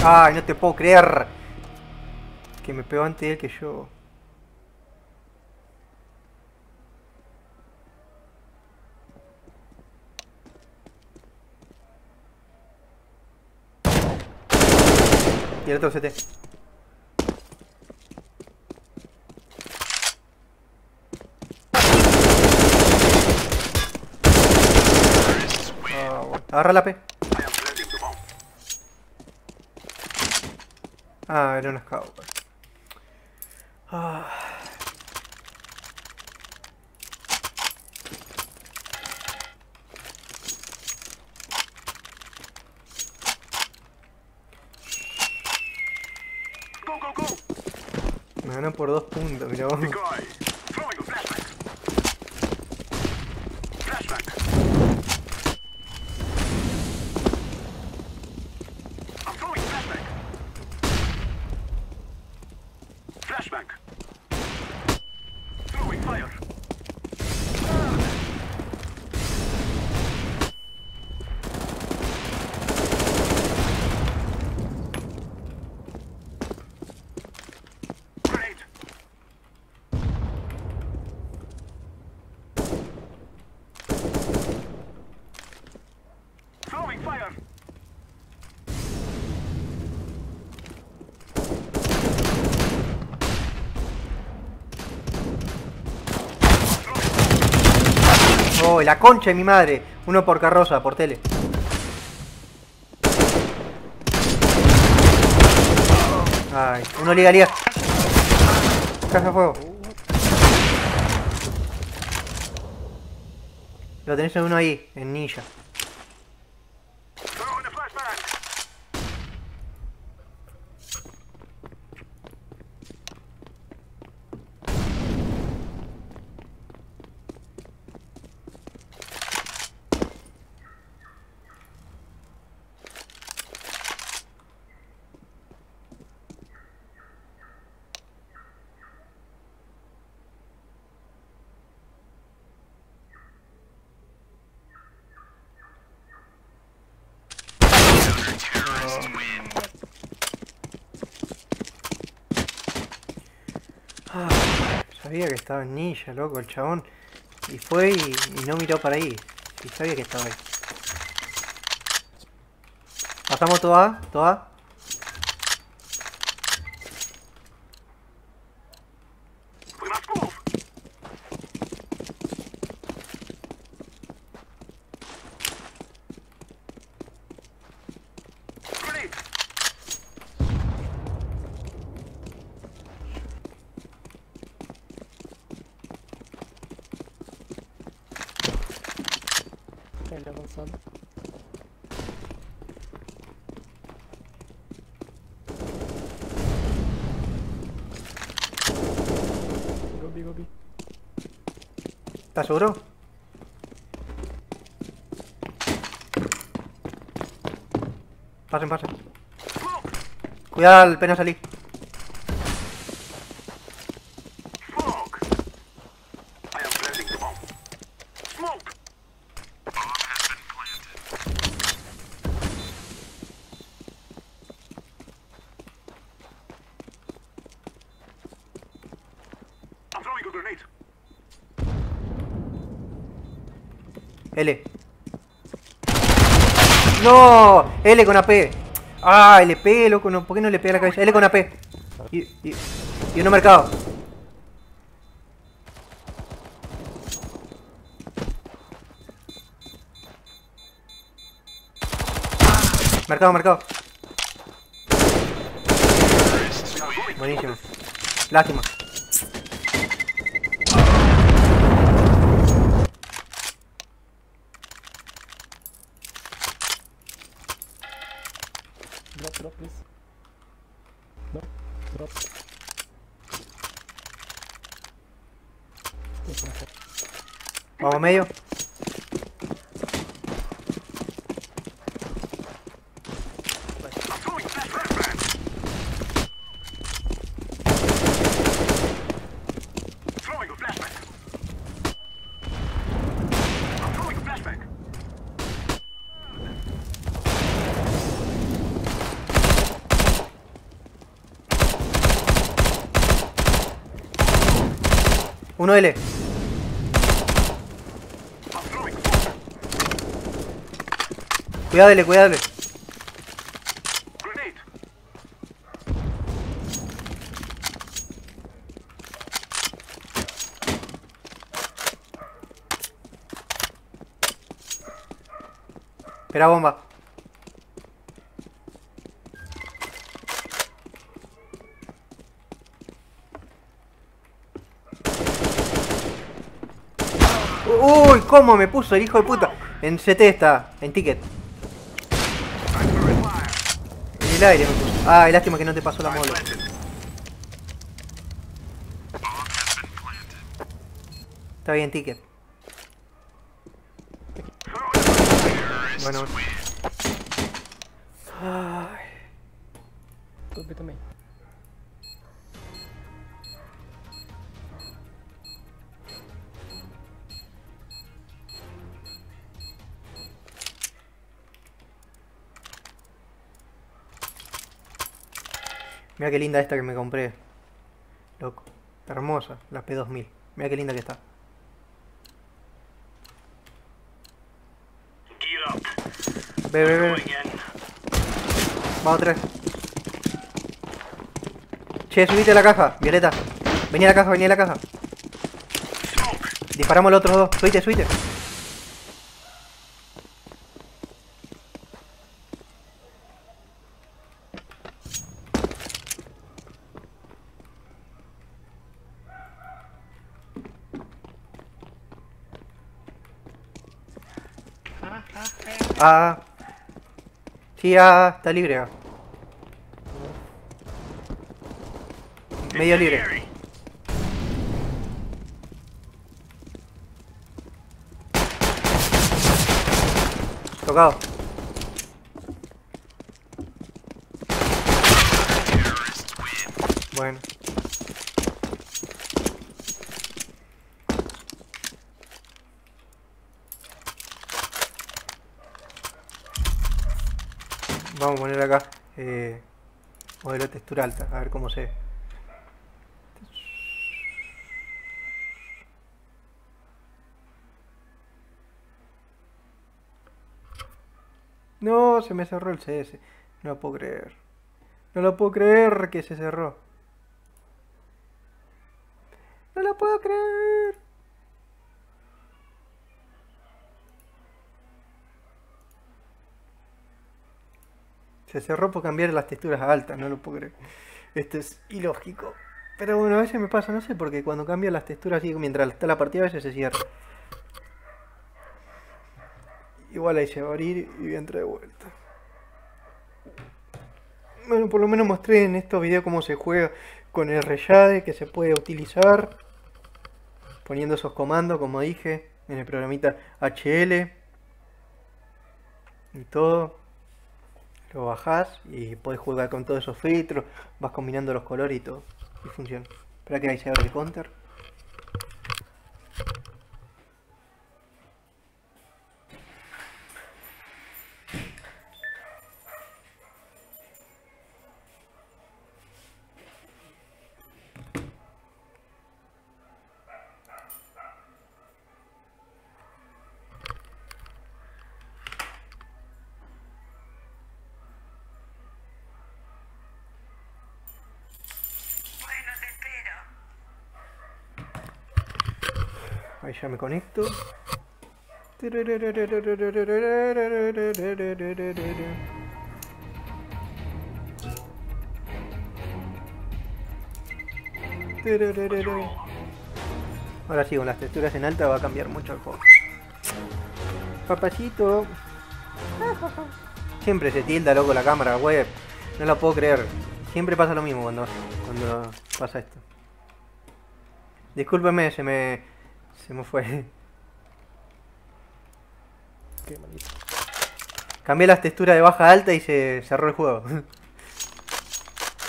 Ay, no te puedo creer. Que me pegó antes él que yo. Y el otro CT. Ah. Agarra la P. Ah, era un La concha de mi madre. Uno por carroza, por tele. Uno ligaría. Caja de fuego. Lo tenés en uno ahí, en ninja. Sabía que estaba en Ninja, loco, el chabón. Y fue y, no miró para ahí. Y sabía que estaba ahí. Pasamos todo A, ¿Estás seguro? Pasen, pasen. Cuidado, apenas salí. Smoke. L con AP. Ah, LP, loco, no, ¿por qué no le pega la cabeza? L con AP. Y, y, y uno mercado. Mercado, mercado. Buenísimo. Lástima. Uno L. Cuidadele. Espera bomba. Cómo me puso el hijo de puta. En CT está, en ticket. En el aire me puso. Ay, lástima que no te pasó la mole. Está bien, ticket. Bueno. Ay, Gobi também. Mira qué linda esta que me compré. Loco. Hermosa, la P2000. Mira qué linda que está. Ve, ve, ve. In. Vamos tres. Che, subite a la caja, Violeta. Vení a la caja, vení a la caja. Disparamos los otros dos. Subite, subite. Ah. Ah, está libre. Medio libre. Tocado. Bueno. Vamos a poner acá eh, modelo textura alta, a ver cómo se ve. No, se me cerró el CS. No lo puedo creer. No lo puedo creer que se cerró. No lo puedo creer. Se cerró por cambiar las texturas a altas, no lo puedo creer. Esto es ilógico. Pero bueno, a veces me pasa, no sé, porque cuando cambio las texturas así, mientras está la partida, a veces se cierra. Igual ahí se va a abrir y entra de vuelta. Bueno, por lo menos mostré en estos videos cómo se juega con el reyade que se puede utilizar. Poniendo esos comandos, como dije, en el programita HL. Y todo. Lo y podés jugar con todos esos filtros. Vas combinando los colores y todo. Y funciona. Espera que ahí se abre el counter. Ahí ya me conecto. Ahora sí, con las texturas en alta va a cambiar mucho el juego. Papacito. Siempre se tilda loco la cámara web. No lo puedo creer. Siempre pasa lo mismo cuando, cuando pasa esto. Discúlpeme, se me, se me fue. Qué malito. Cambié las texturas de baja a alta y se cerró el juego.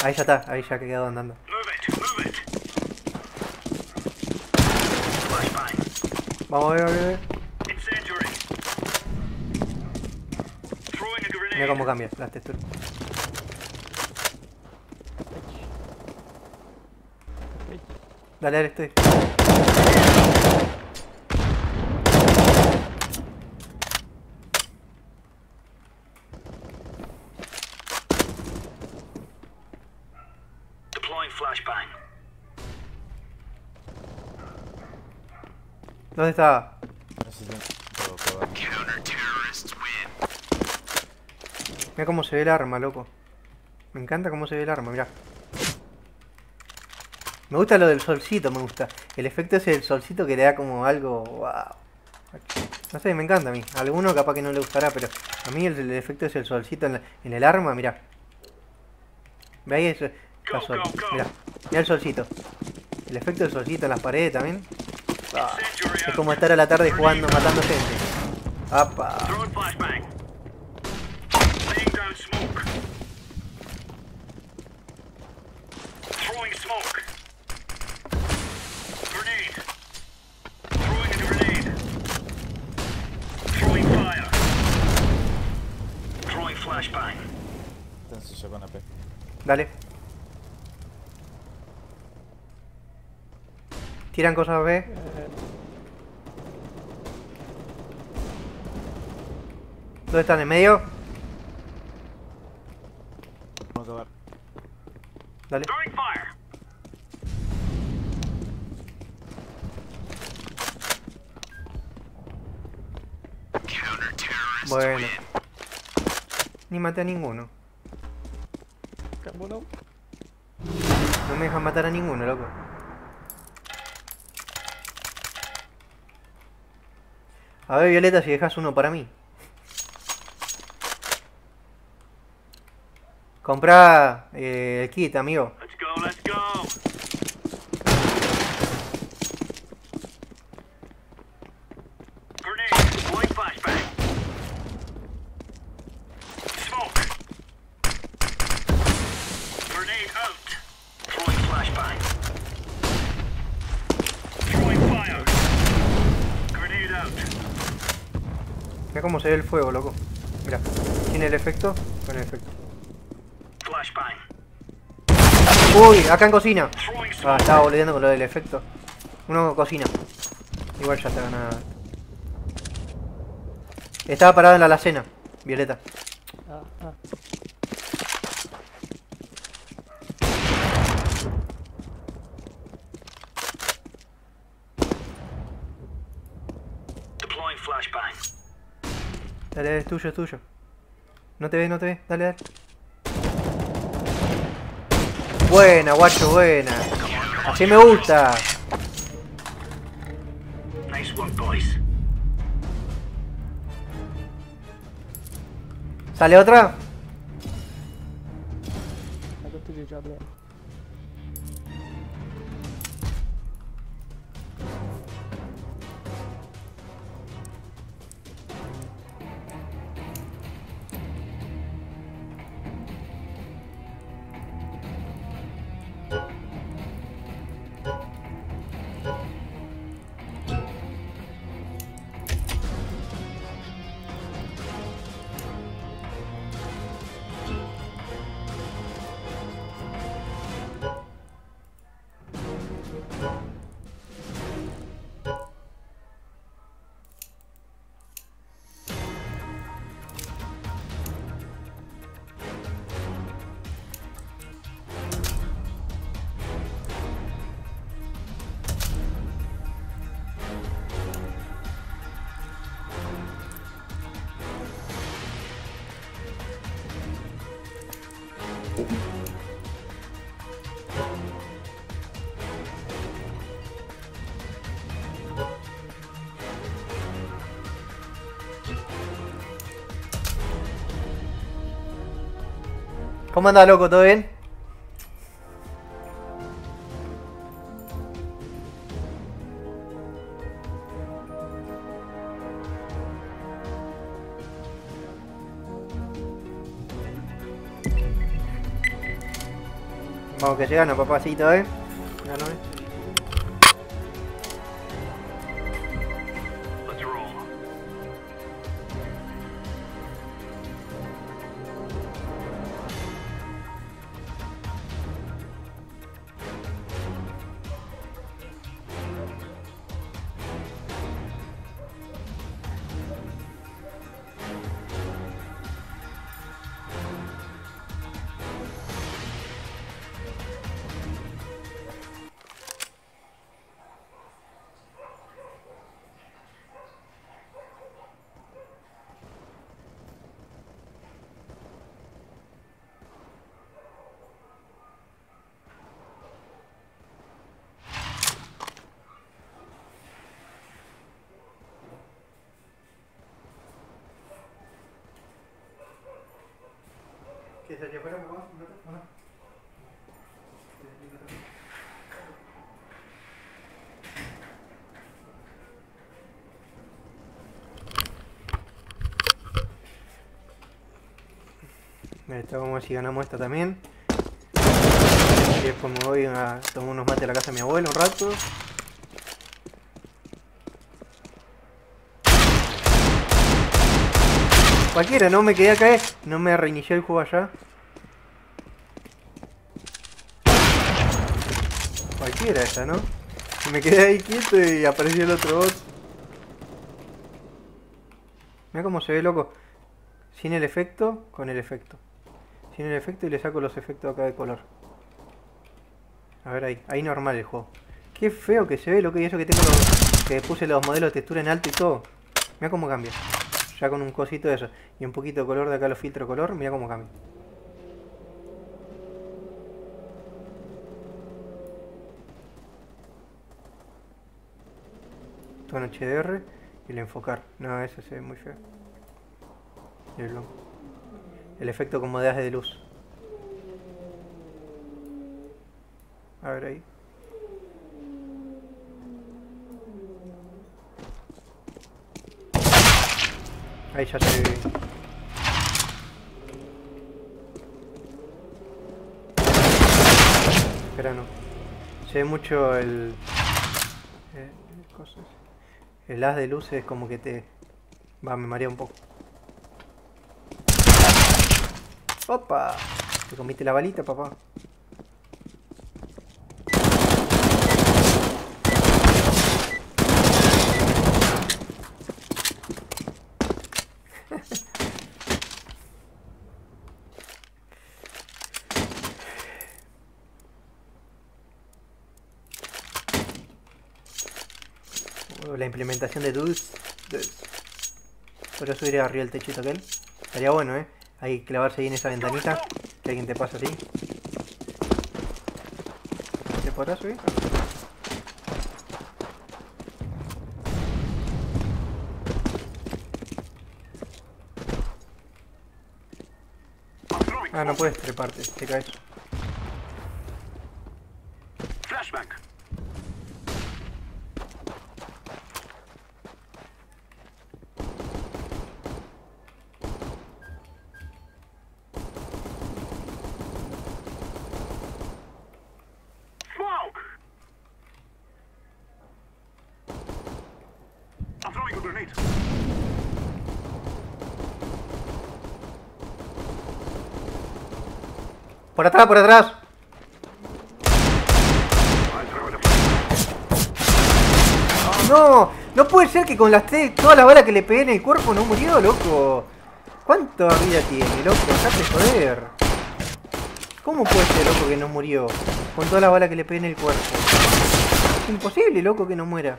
Ahí ya está, ahí ya quedado andando. Vamos a ver, a ver, a. Mira cómo cambia las texturas. Dale, dale, estoy. ¿Dónde está? No sé si puedo probar. Mira cómo se ve el arma, loco. Me encanta cómo se ve el arma, mira. Me gusta lo del solcito, me gusta. El efecto ese del solcito que le da como algo... Wow. No sé, me encanta a mí. A alguno capaz que no le gustará, pero a mí el, el efecto es el solcito en, la- en el arma, mira. Ve ahí eso. Está sol. Mira, mira el solcito. El efecto del solcito en las paredes también. Ah, es como estar a la tarde jugando, matando gente. ¡Apa! Throwing flashbang. Laying down smoke. Throwing smoke. Grenade. Throwing a grenade. Throwing fire. Throwing flashbang. Entonces yo con AP. Dale. Tiran cosas B. Eh, ¿Dónde están? ¿En medio? Vamos a acabar. Dale. Bueno. Ni maté a ninguno. No me dejan matar a ninguno, loco. A ver, Violeta, si dejas uno para mí. Comprá eh, el kit, amigo. Let's go, let's go. Mira cómo se ve el fuego, loco. Mira, tiene el efecto. Con efecto. Uy, acá en cocina. Ah, estaba volviendo con lo del efecto. Uno cocina. Igual ya está ganada. Estaba parado en la alacena. Violeta. Ah, ah. Dale, es tuyo, es tuyo. No te ve, no te ve. Dale, dale. Buena, guacho, buena. Así me gusta. Nice one, boys. ¿Sale otra? ¿Cómo anda, loco? ¿Todo bien? Vamos que se gana, papacito, ¿eh? ¿Qué se? ¿No? ¿No? Esta vamos a ver si ganamos esta también. Y después me voy a tomar unos mates a la casa de mi abuelo un rato. Cualquiera, no me quedé acá, eh. no me reinició el juego allá. Cualquiera esa, ¿no? Me quedé ahí quieto y apareció el otro bot. Mira cómo se ve loco. Sin el efecto, con el efecto. Sin el efecto y le saco los efectos acá de color. A ver ahí, ahí normal el juego. Qué feo que se ve, loco, y eso que tengo los, que puse los modelos de textura en alto y todo. Mira cómo cambia. Ya con un cosito de eso. Y un poquito de color de acá los filtro color, mira cómo cambia. Tono HDR y el enfocar. No, ese se ve muy feo. El efecto con modelos de luz. A ver ahí. Ahí ya se ve. bien. Espera, no. Se ve mucho el... eh. El haz de luces como que te... Va, me marea un poco. Opa. Te comiste la balita, papá. Oh, La implementación de. Por eso iré arriba del techito aquel. Estaría bueno, ¿eh? Ahí clavarse ahí en esa ventanita. Que alguien te pasa así. ¿Te podrás subir? Ah, no puedes treparte, te caes. ¡Por atrás, por atrás! ¡No! No puede ser que con las todas las balas que le pegué en el cuerpo no murió, loco. ¿Cuánta vida tiene, loco? Dejate joder. ¿Cómo puede ser, loco, que no murió? Con todas las balas que le pegué en el cuerpo. Es imposible, loco, que no muera.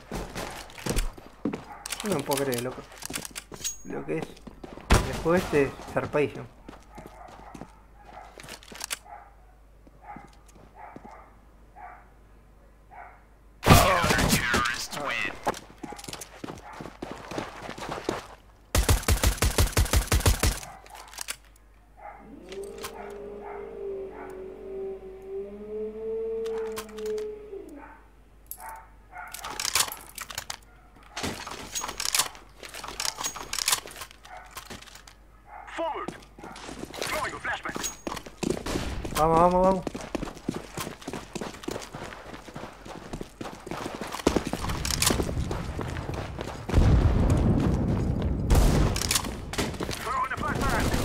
No puedo creer, loco. Lo que es. Juego este es zarpadísimo. Forward. Throwing a flashbang. Vamos, vamos, vamos. Throwing a flashbang.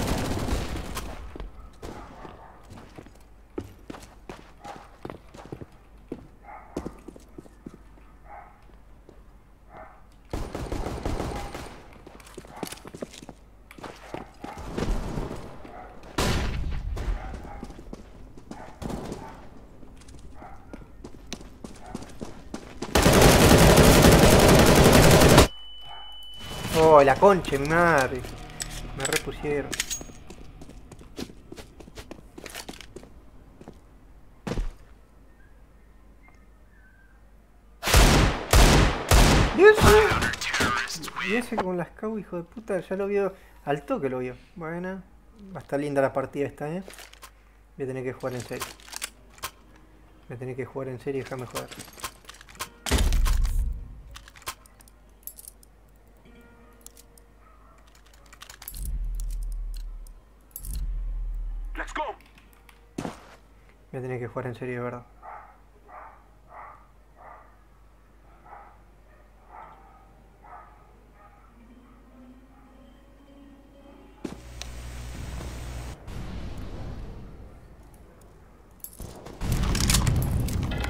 La concha, mi madre. Me repusieron. ¿Y ese? Con las cago, hijo de puta, ya lo vio. Al toque lo vio. Bueno, va a estar linda la partida esta, eh. Voy a tener que jugar en serio. Voy a tener que jugar en serio y déjame joder. Voy a tener que jugar en serio, de verdad.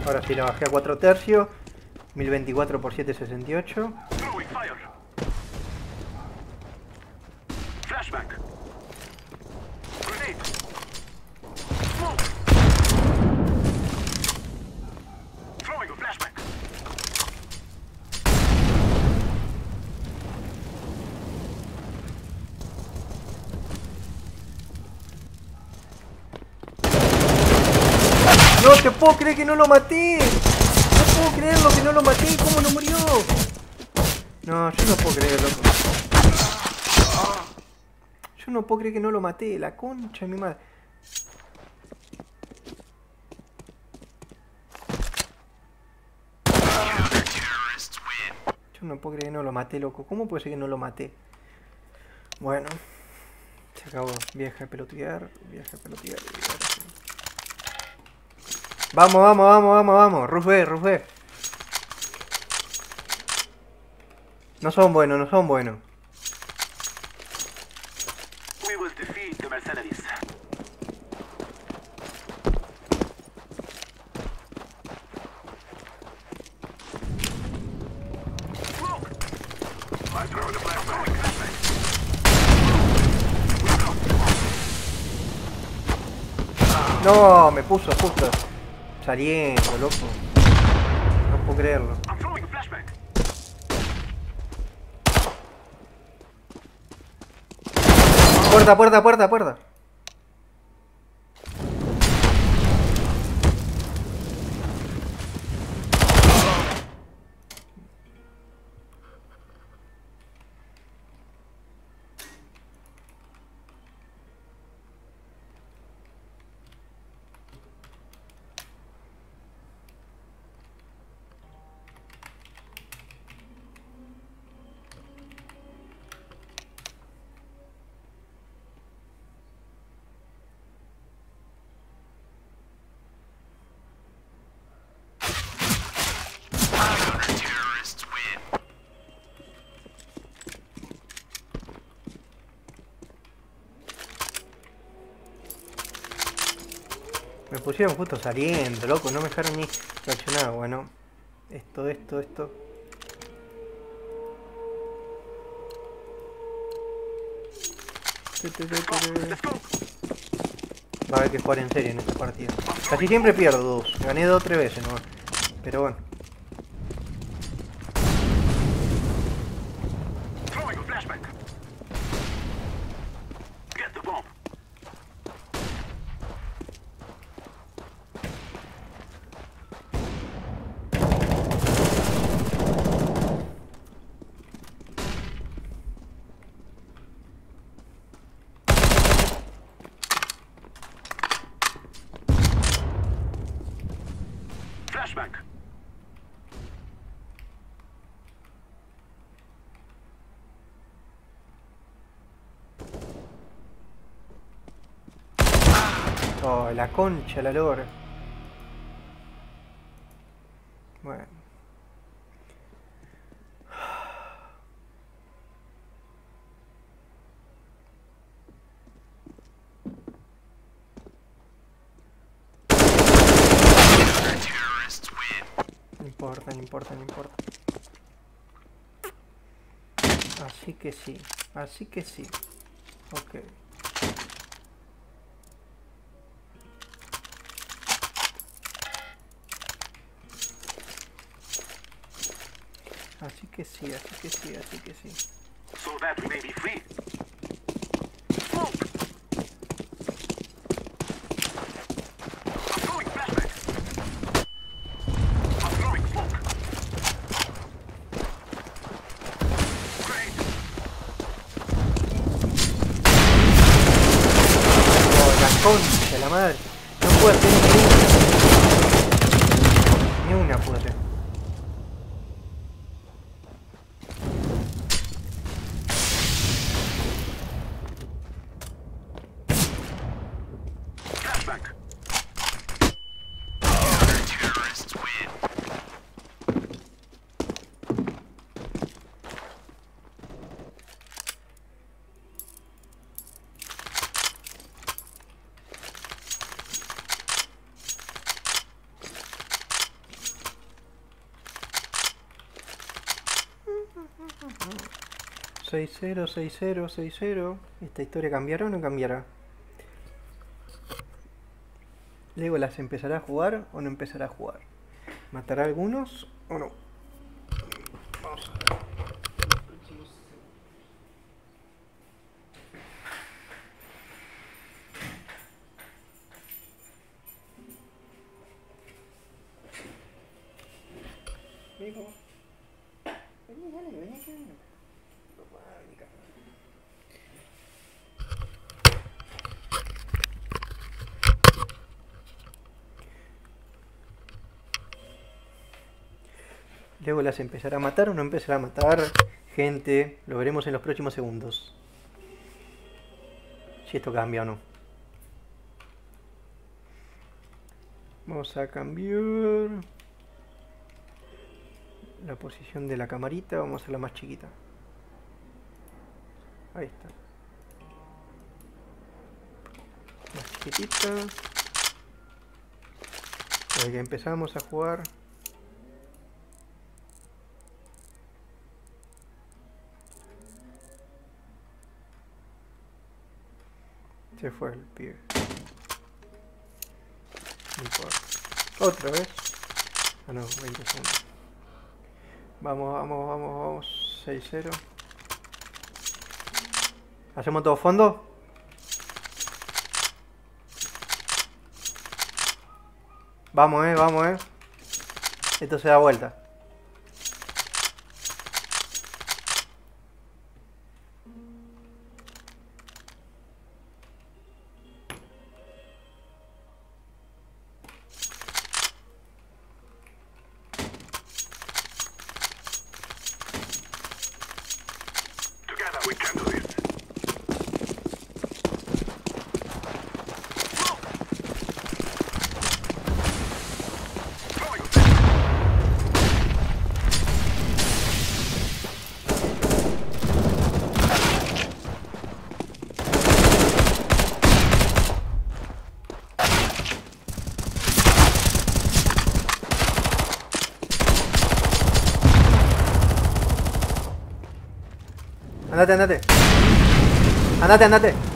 Ahora sí la bajé a 4 tercios. 1024 por 768. No puedo creer que no lo maté. No puedo creerlo que no lo maté. ¿Cómo no murió? No, yo no puedo creerlo. Yo no puedo creer que no lo maté. La concha de mi madre. Yo no puedo creer que no lo maté, loco. ¿Cómo puede ser que no lo maté? Bueno. Se acabó. Vieja a pelotear. Vieja a pelotear. Vamos, vamos, vamos, vamos, vamos. Rufé, Rufé. No son buenos, no son buenos. No, me puso justo saliendo, loco. No puedo creerlo. Puerta, puerta, puerta, puerta. Me pusieron justo saliendo, loco, no me dejaron ni reaccionar. Bueno, esto, esto, esto. Va a haber que jugar en serio en esta partida. Casi siempre pierdo dos. Gané dos o tres veces nomás. Pero bueno. La concha, la lora. Bueno. No importa, no importa, importa. Así que sí, así que sí. Ok. Así que sí, así que sí, así que sí. So that we may be free. 606060 ¿Esta historia cambiará o no cambiará? ¿Legolas empezará a jugar o no empezará a jugar? ¿Matará a algunos o no? Vamos a ver. Mijo. Vení, dale, vení acá. Papá, vení acá. Legolas empezará a matar o no empezará a matar gente. Lo veremos en los próximos segundos. Si esto cambia o no. Vamos a cambiar la posición de la camarita. Vamos a hacerla más chiquita. Ahí está. Más chiquitita. Ahí empezamos a jugar. Se fue el pibe. No importa. Otra vez. Ah, no, 20 segundos. Vamos, vamos, vamos, vamos. 6-0. ¿Hacemos todo fondo? Vamos, eh, vamos, eh. Esto se da vuelta. なでなで。あなでなで。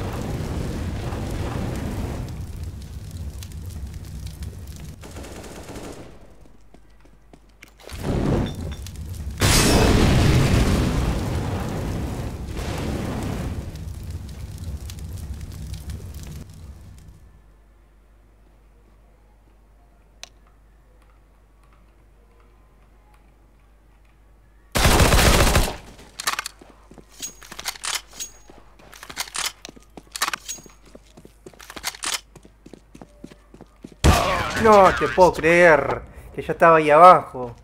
No te puedo creer que ya estaba ahí abajo.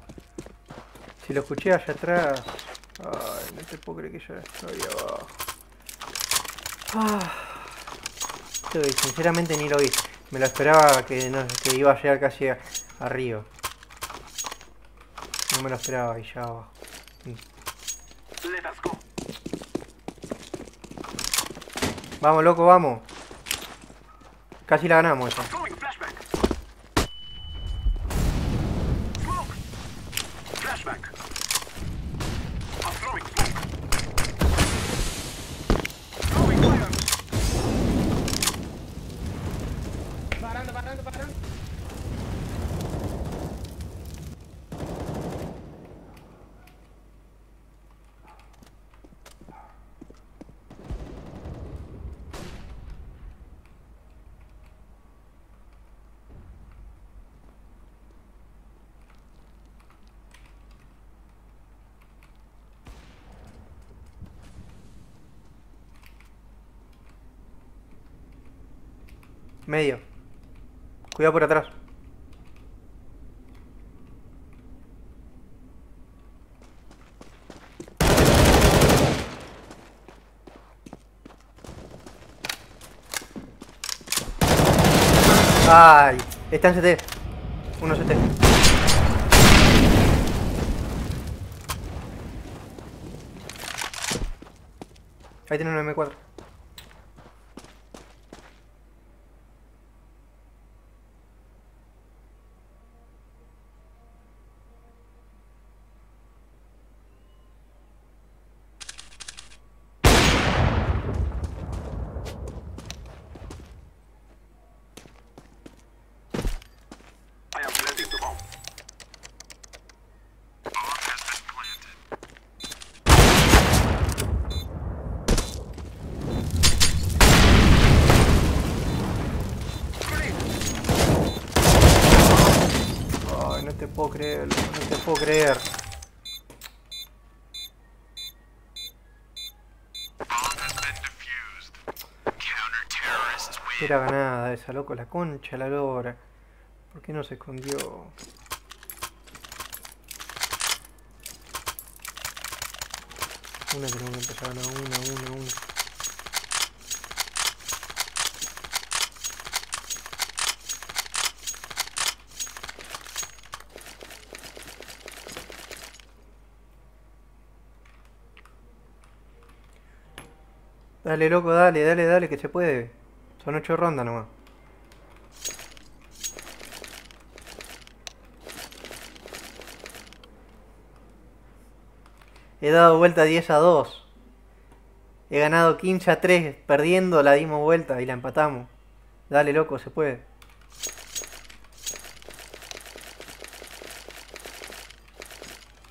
Si lo escuché allá atrás. Ay, no te puedo creer que ya estaba ahí abajo. Ah. Sinceramente ni lo vi. Me lo esperaba que, iba a llegar casi arriba. No me lo esperaba ahí ya abajo. Vamos, loco, vamos. Casi la ganamos esa. Cuidado por atrás. Ay, está en CT. Uno CT. Ahí tiene un M4. I am planting the bomb. Bomb has been planted. Ay, no te puedo creer, loco, no te puedo creer. Bomb has been defused. Counter-terrorists win. Era esa, loco, la concha, la lora. ¿Por qué no se escondió? Una tenemos que empezar una, una, una. Dale, loco, dale, dale, dale, que se puede. Son ocho rondas nomás. He dado vuelta 10 a 2. He ganado 15 a 3. Perdiendo la dimos vuelta y la empatamos. Dale, loco, se puede.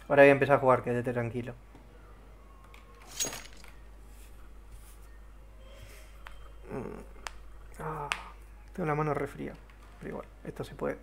Ahora voy a empezar a jugar, quédate tranquilo. Mm. Ah, tengo la mano refría, pero igual, esto se puede.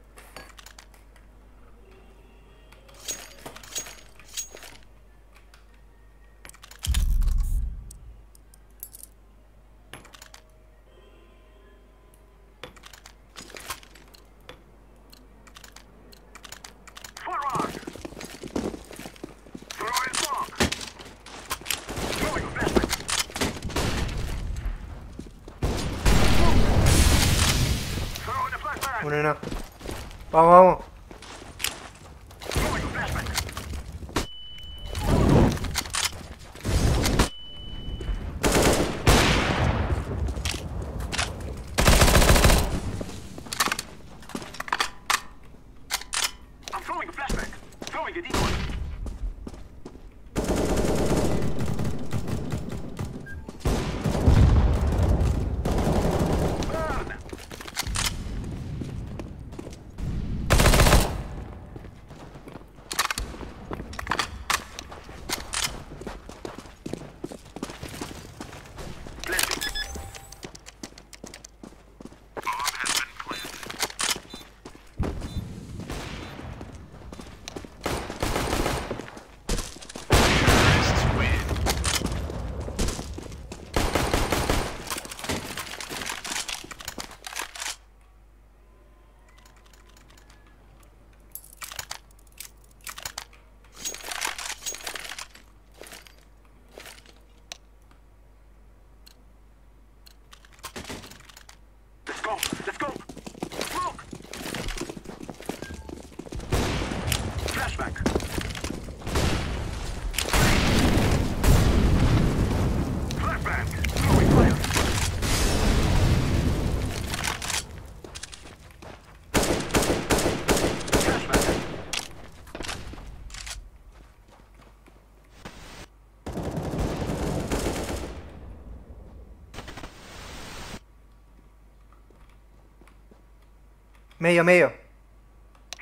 Medio, medio.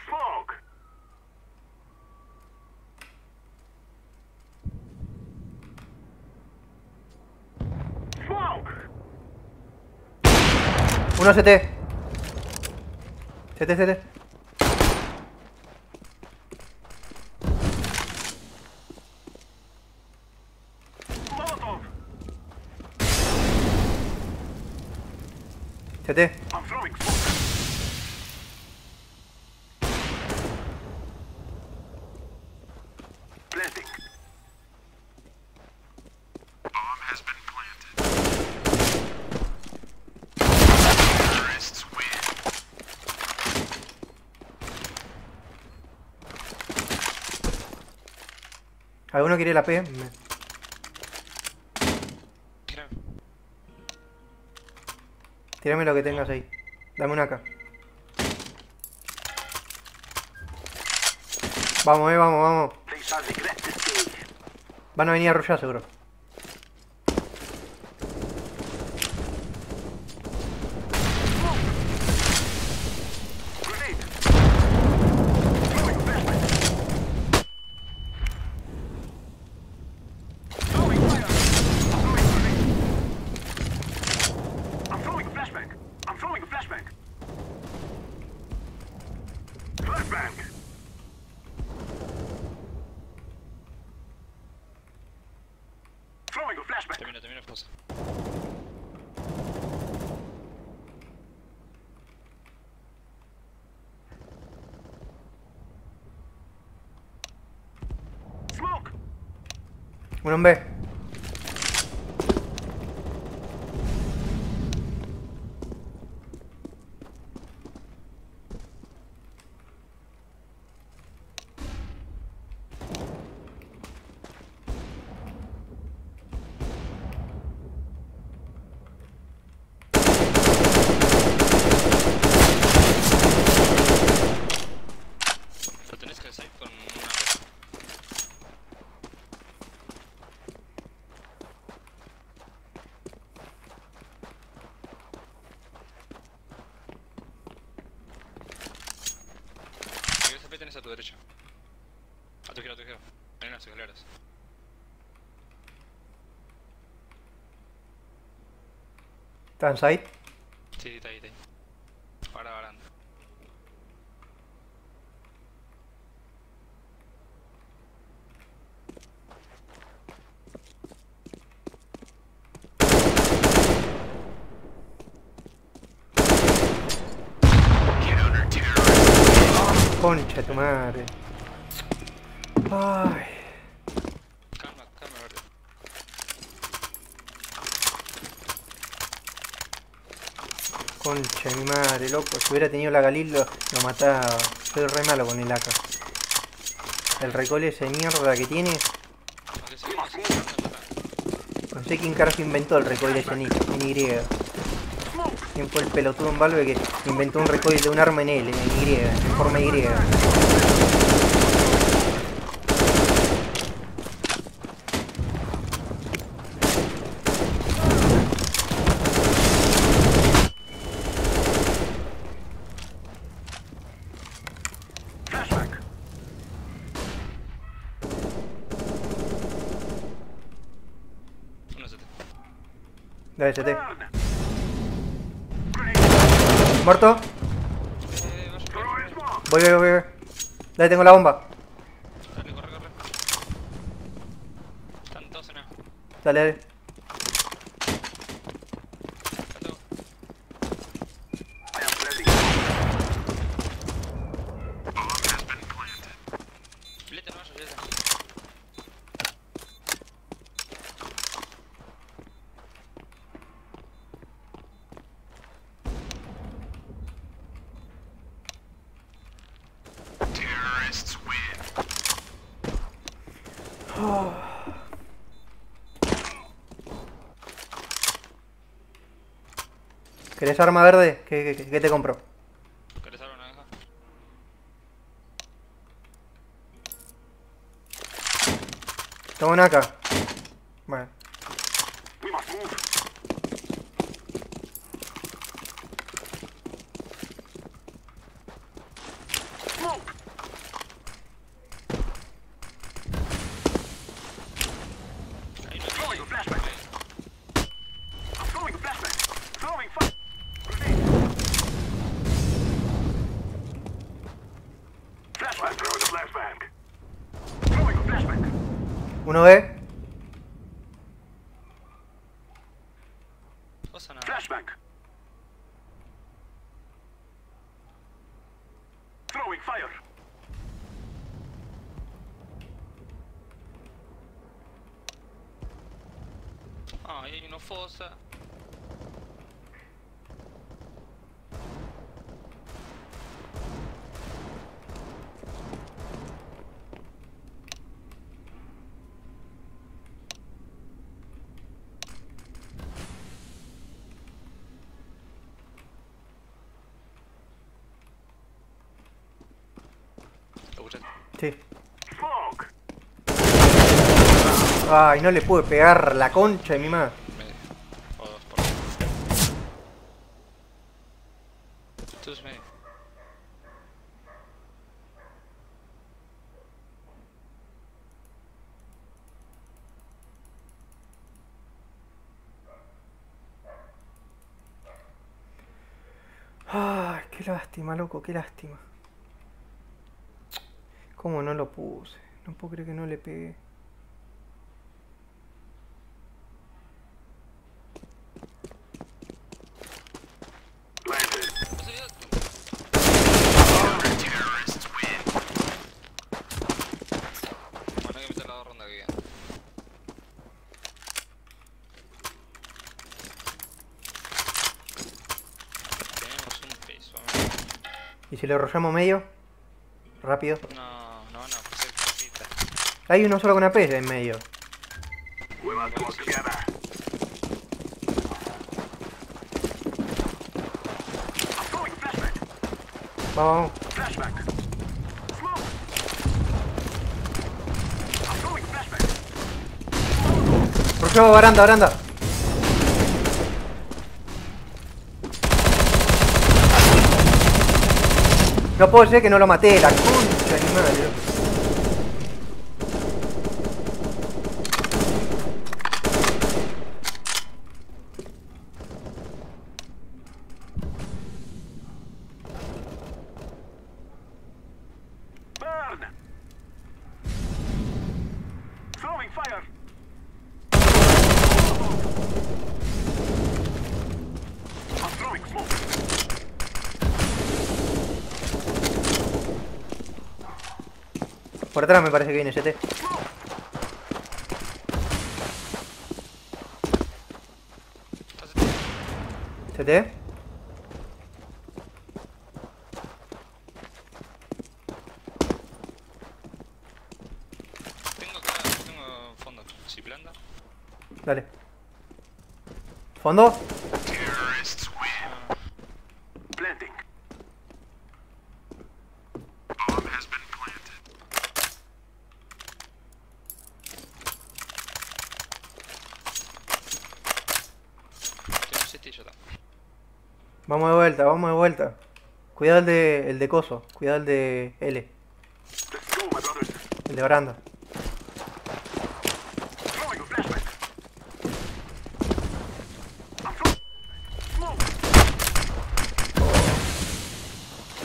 Fuck. Fuck. Uno CT. CT, CT. la P. Tírame lo que tengas ahí. Dame una acá. Vamos, eh, vamos, vamos. Van a venir a arrollar seguro. ¿Está en site? Sí, sí, está ahí, está ahí. Para baranda. Concha de tu madre. Ay. Calma, calma, verde. Concha de mi madre, loco. Si hubiera tenido la Galil lo, lo mataba. Soy re malo con el AK. El recole ese mierda que tiene. No sé quién carajo inventó el recoil ese en Y. ¿Quién fue el pelotudo en Valve que inventó un recoil de un arma en L, en Y, en forma Y? Flashback. Uno se te. Dale, ST. Burn. ¿Muerto? Eh, vaya, Throwing smoke. Voy, voy, voy, voy. Tengo la bomba. Dale, corre, corre. Están todos en A. Dale, dale. ¿Querés arma verde? ¿Qué, qué- qué te compro? ¿Querés algo naranja? Tengo una acá. Bueno. We must move. Smoke. Ahí no Throwing hay. a flashback. I'm throwing a flashback. Throwing fire. Grenade. Flashback. Throwing a flashbang. Throwing a flashback. Uno B. Cosa nada. Flashbang. Throwing fire. Ah, ahí hay una fosa. Lo escuchaste. Sí. Smoke. Ay, no le pude pegar la concha de mi madre. Ay, qué lástima, loco, qué lástima. ¿Cómo no lo puse? No puedo creer que no le pegué. Planted. No se vio. Terrorists win. Bueno, hay que meter la dos rondas que quedan. Tenemos un peso. ¿eh? ¿Y si le arrollamos medio? Rápido. No, no cositas. Hay uno solo con AP en medio. Throwing flashback. Vamos, vamos. Rusheo, baranda, baranda. No puedo ser que no lo maté, la concha de mi madre. Por atrás me parece que viene CT. CT. Tengo acá, tengo fondo. Si blanda. Dale. Fondo. Planting. Bomb has been planted. Tengo un CT y ya está. Vamos de vuelta, vamos de vuelta. Cuidado el de, el de coso. Cuidado el de L. El de baranda. Throwing a flashbang. I'm throw- Smoke.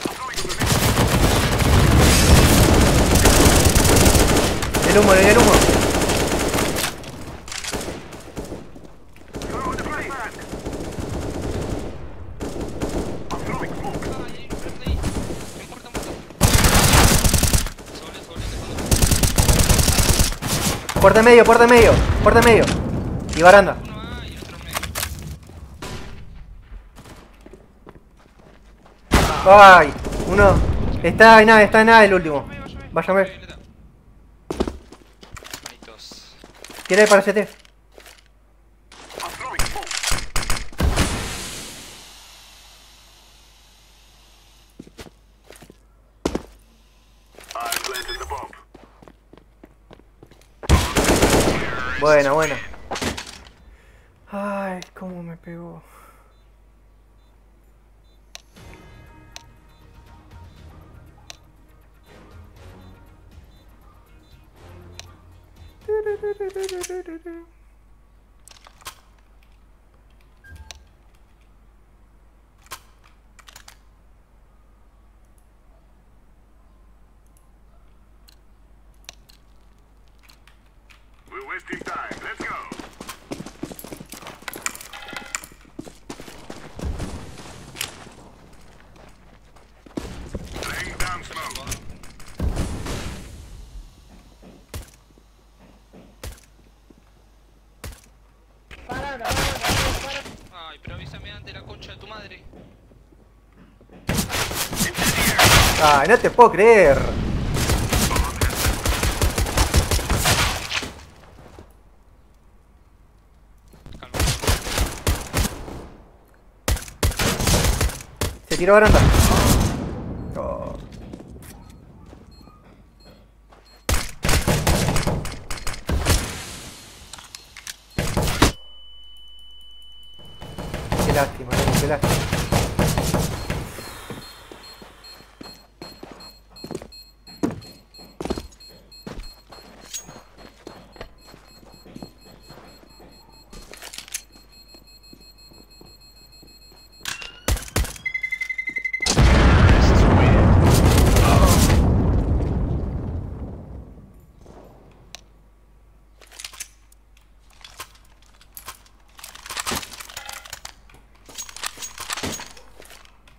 I'm throwing a grenade. El humo, el humo. Throwing a flashbang. I'm throwing smoke. Ay, hay un frente ahí. En puerta muerta. Sobre, sobre, de fondo. Puerta medio, puerta medio, puerta medio. Y baranda. Uno A y medio. Ay, uno. Está en nada, está en nada el último. Váyame. Violeta. Manitos. Tiene Ay, no te puedo creer. Se tiró baranda. Oh. Qué lástima, loco, qué lástima.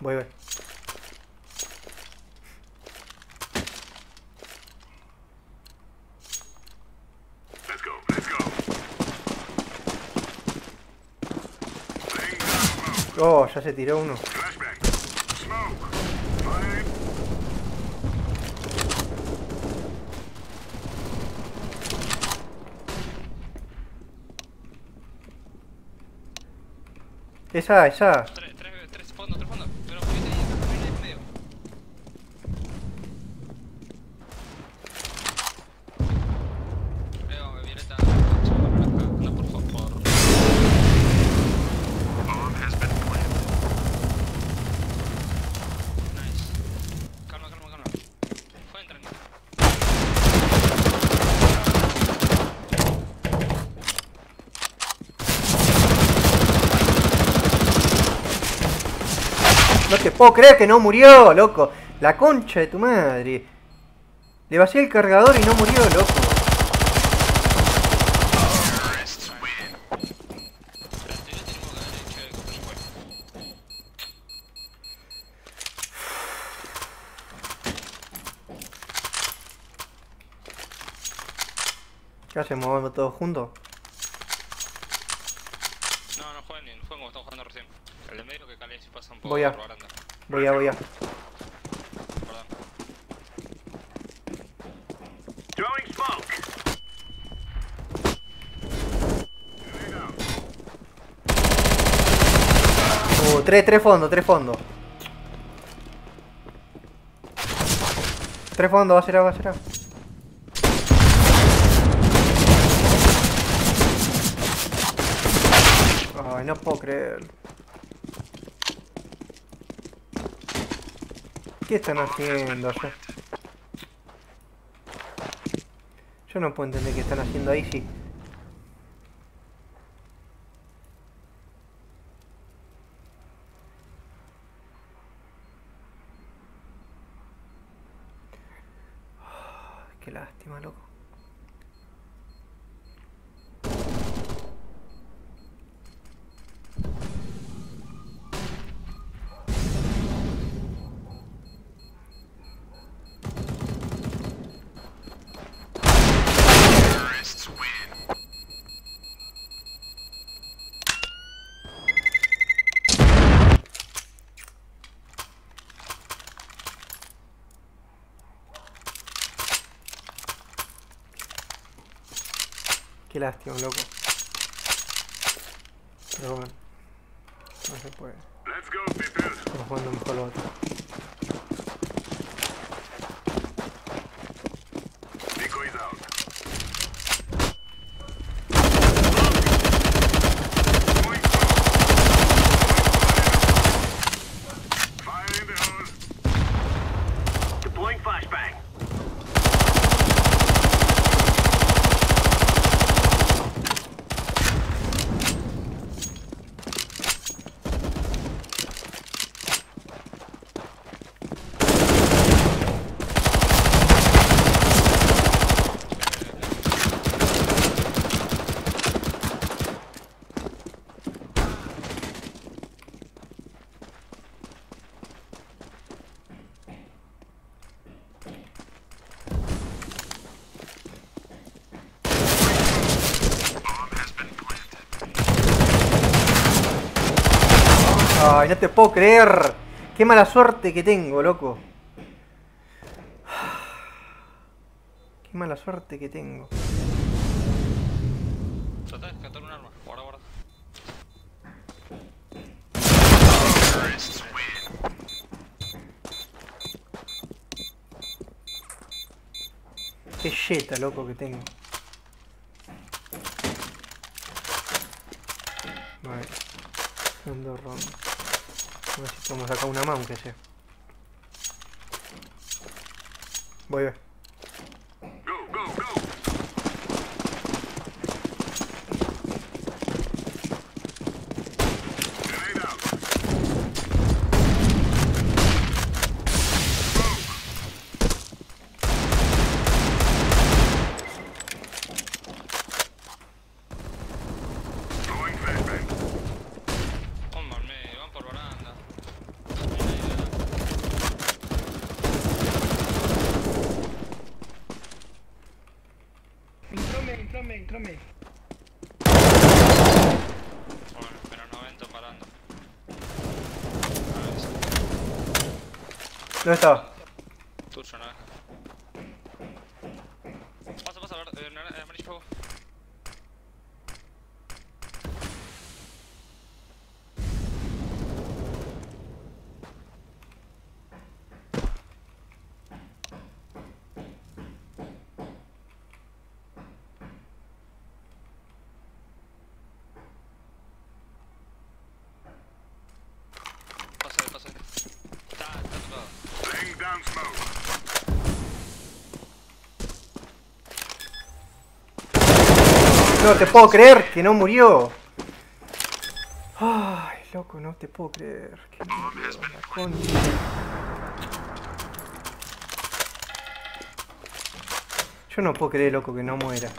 Voy, voy. Let's go. Let's go. Laying down smoke. Oh, ya se tiró uno. Esa, esa. Tres, tres, tres fondos, tres fondos. Pero viene ahí, acá, viene ahí en medio. Leo, Violeta, anda por favor. Bomb has been planted. Nice. Calma, calma, calma. Fue entrar. No te puedo creer que no murió, loco. La concha de tu madre. Le vacié el cargador y no murió, loco. ¿Qué hacemos? ¿Vamos todos juntos? No, no jueguen, ni- jueguen como estamos jugando recién. El de medio que cale si pasa un poco Voy a-. Voy a, voy a. Perdón. Throwing smoke. Uh, tres, tres fondos, tres fondos. Tres fondos, va a ser va a ser. Ay, no puedo creer. ¿Qué están haciendo? Yo no puedo entender qué están haciendo ahí, sí. Qué lástima, loco. Qué lástima, loco. Pero bueno. No se puede. Let's go, people. Estamos jugando mejor lo otro. Ay, no te puedo creer. Qué mala suerte que tengo, loco. Qué mala suerte que tengo. Trata de descartar un arma. Guarda, guarda. Qué jeta, loco, que tengo. Vale. Son dos rondas. A ver si podemos sacar una más, aunque sea. Voy a ver. Go, go, go. Grenade out. Throwing flashbang. Bomba al medio, van por baranda. Mira, idea. Entró me, entró me, entró me. Bueno, pero 90 parando. A ver, sí. ¿Dónde estaba? Tuyo, naranja. Pasa, pasa, verde, eh, nara- eh, amarillo fuego. Pasa, pasa. Está, está tocado. Laying down smoke. No te puedo creer que no murió. Ay, loco, no te puedo creer que no murió. Yo no puedo creer, loco, que no muera.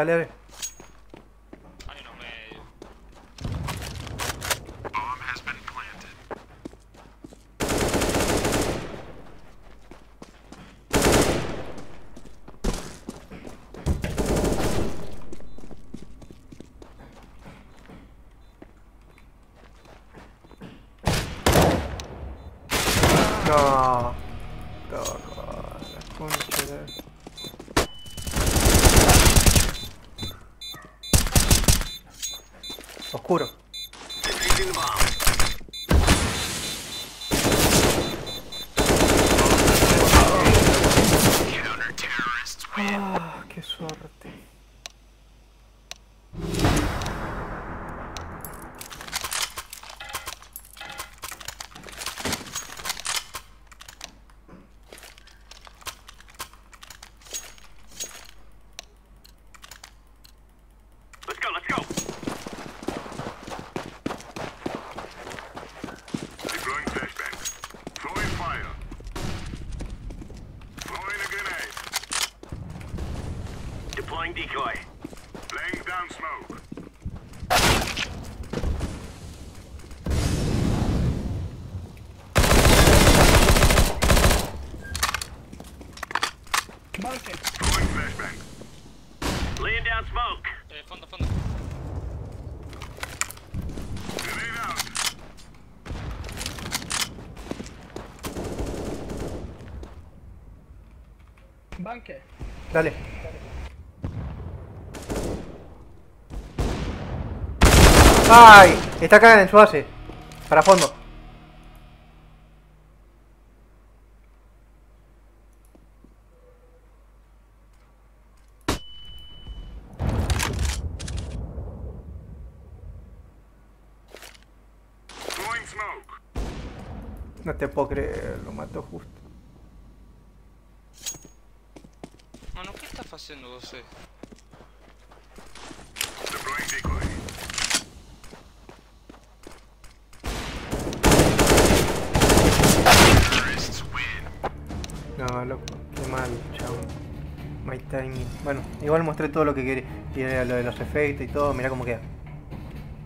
Galera, Dale. ¡Ay! Está acá en su base. Para fondo. No te puedo creer, lo mató justo. Igual mostré todo lo que quería. Lo de los efectos y todo, mirá cómo queda.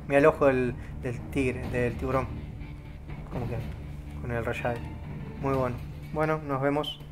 Mira el ojo del, del tigre, del tiburón. Cómo queda. Con el rayado. Muy bueno. Bueno, nos vemos.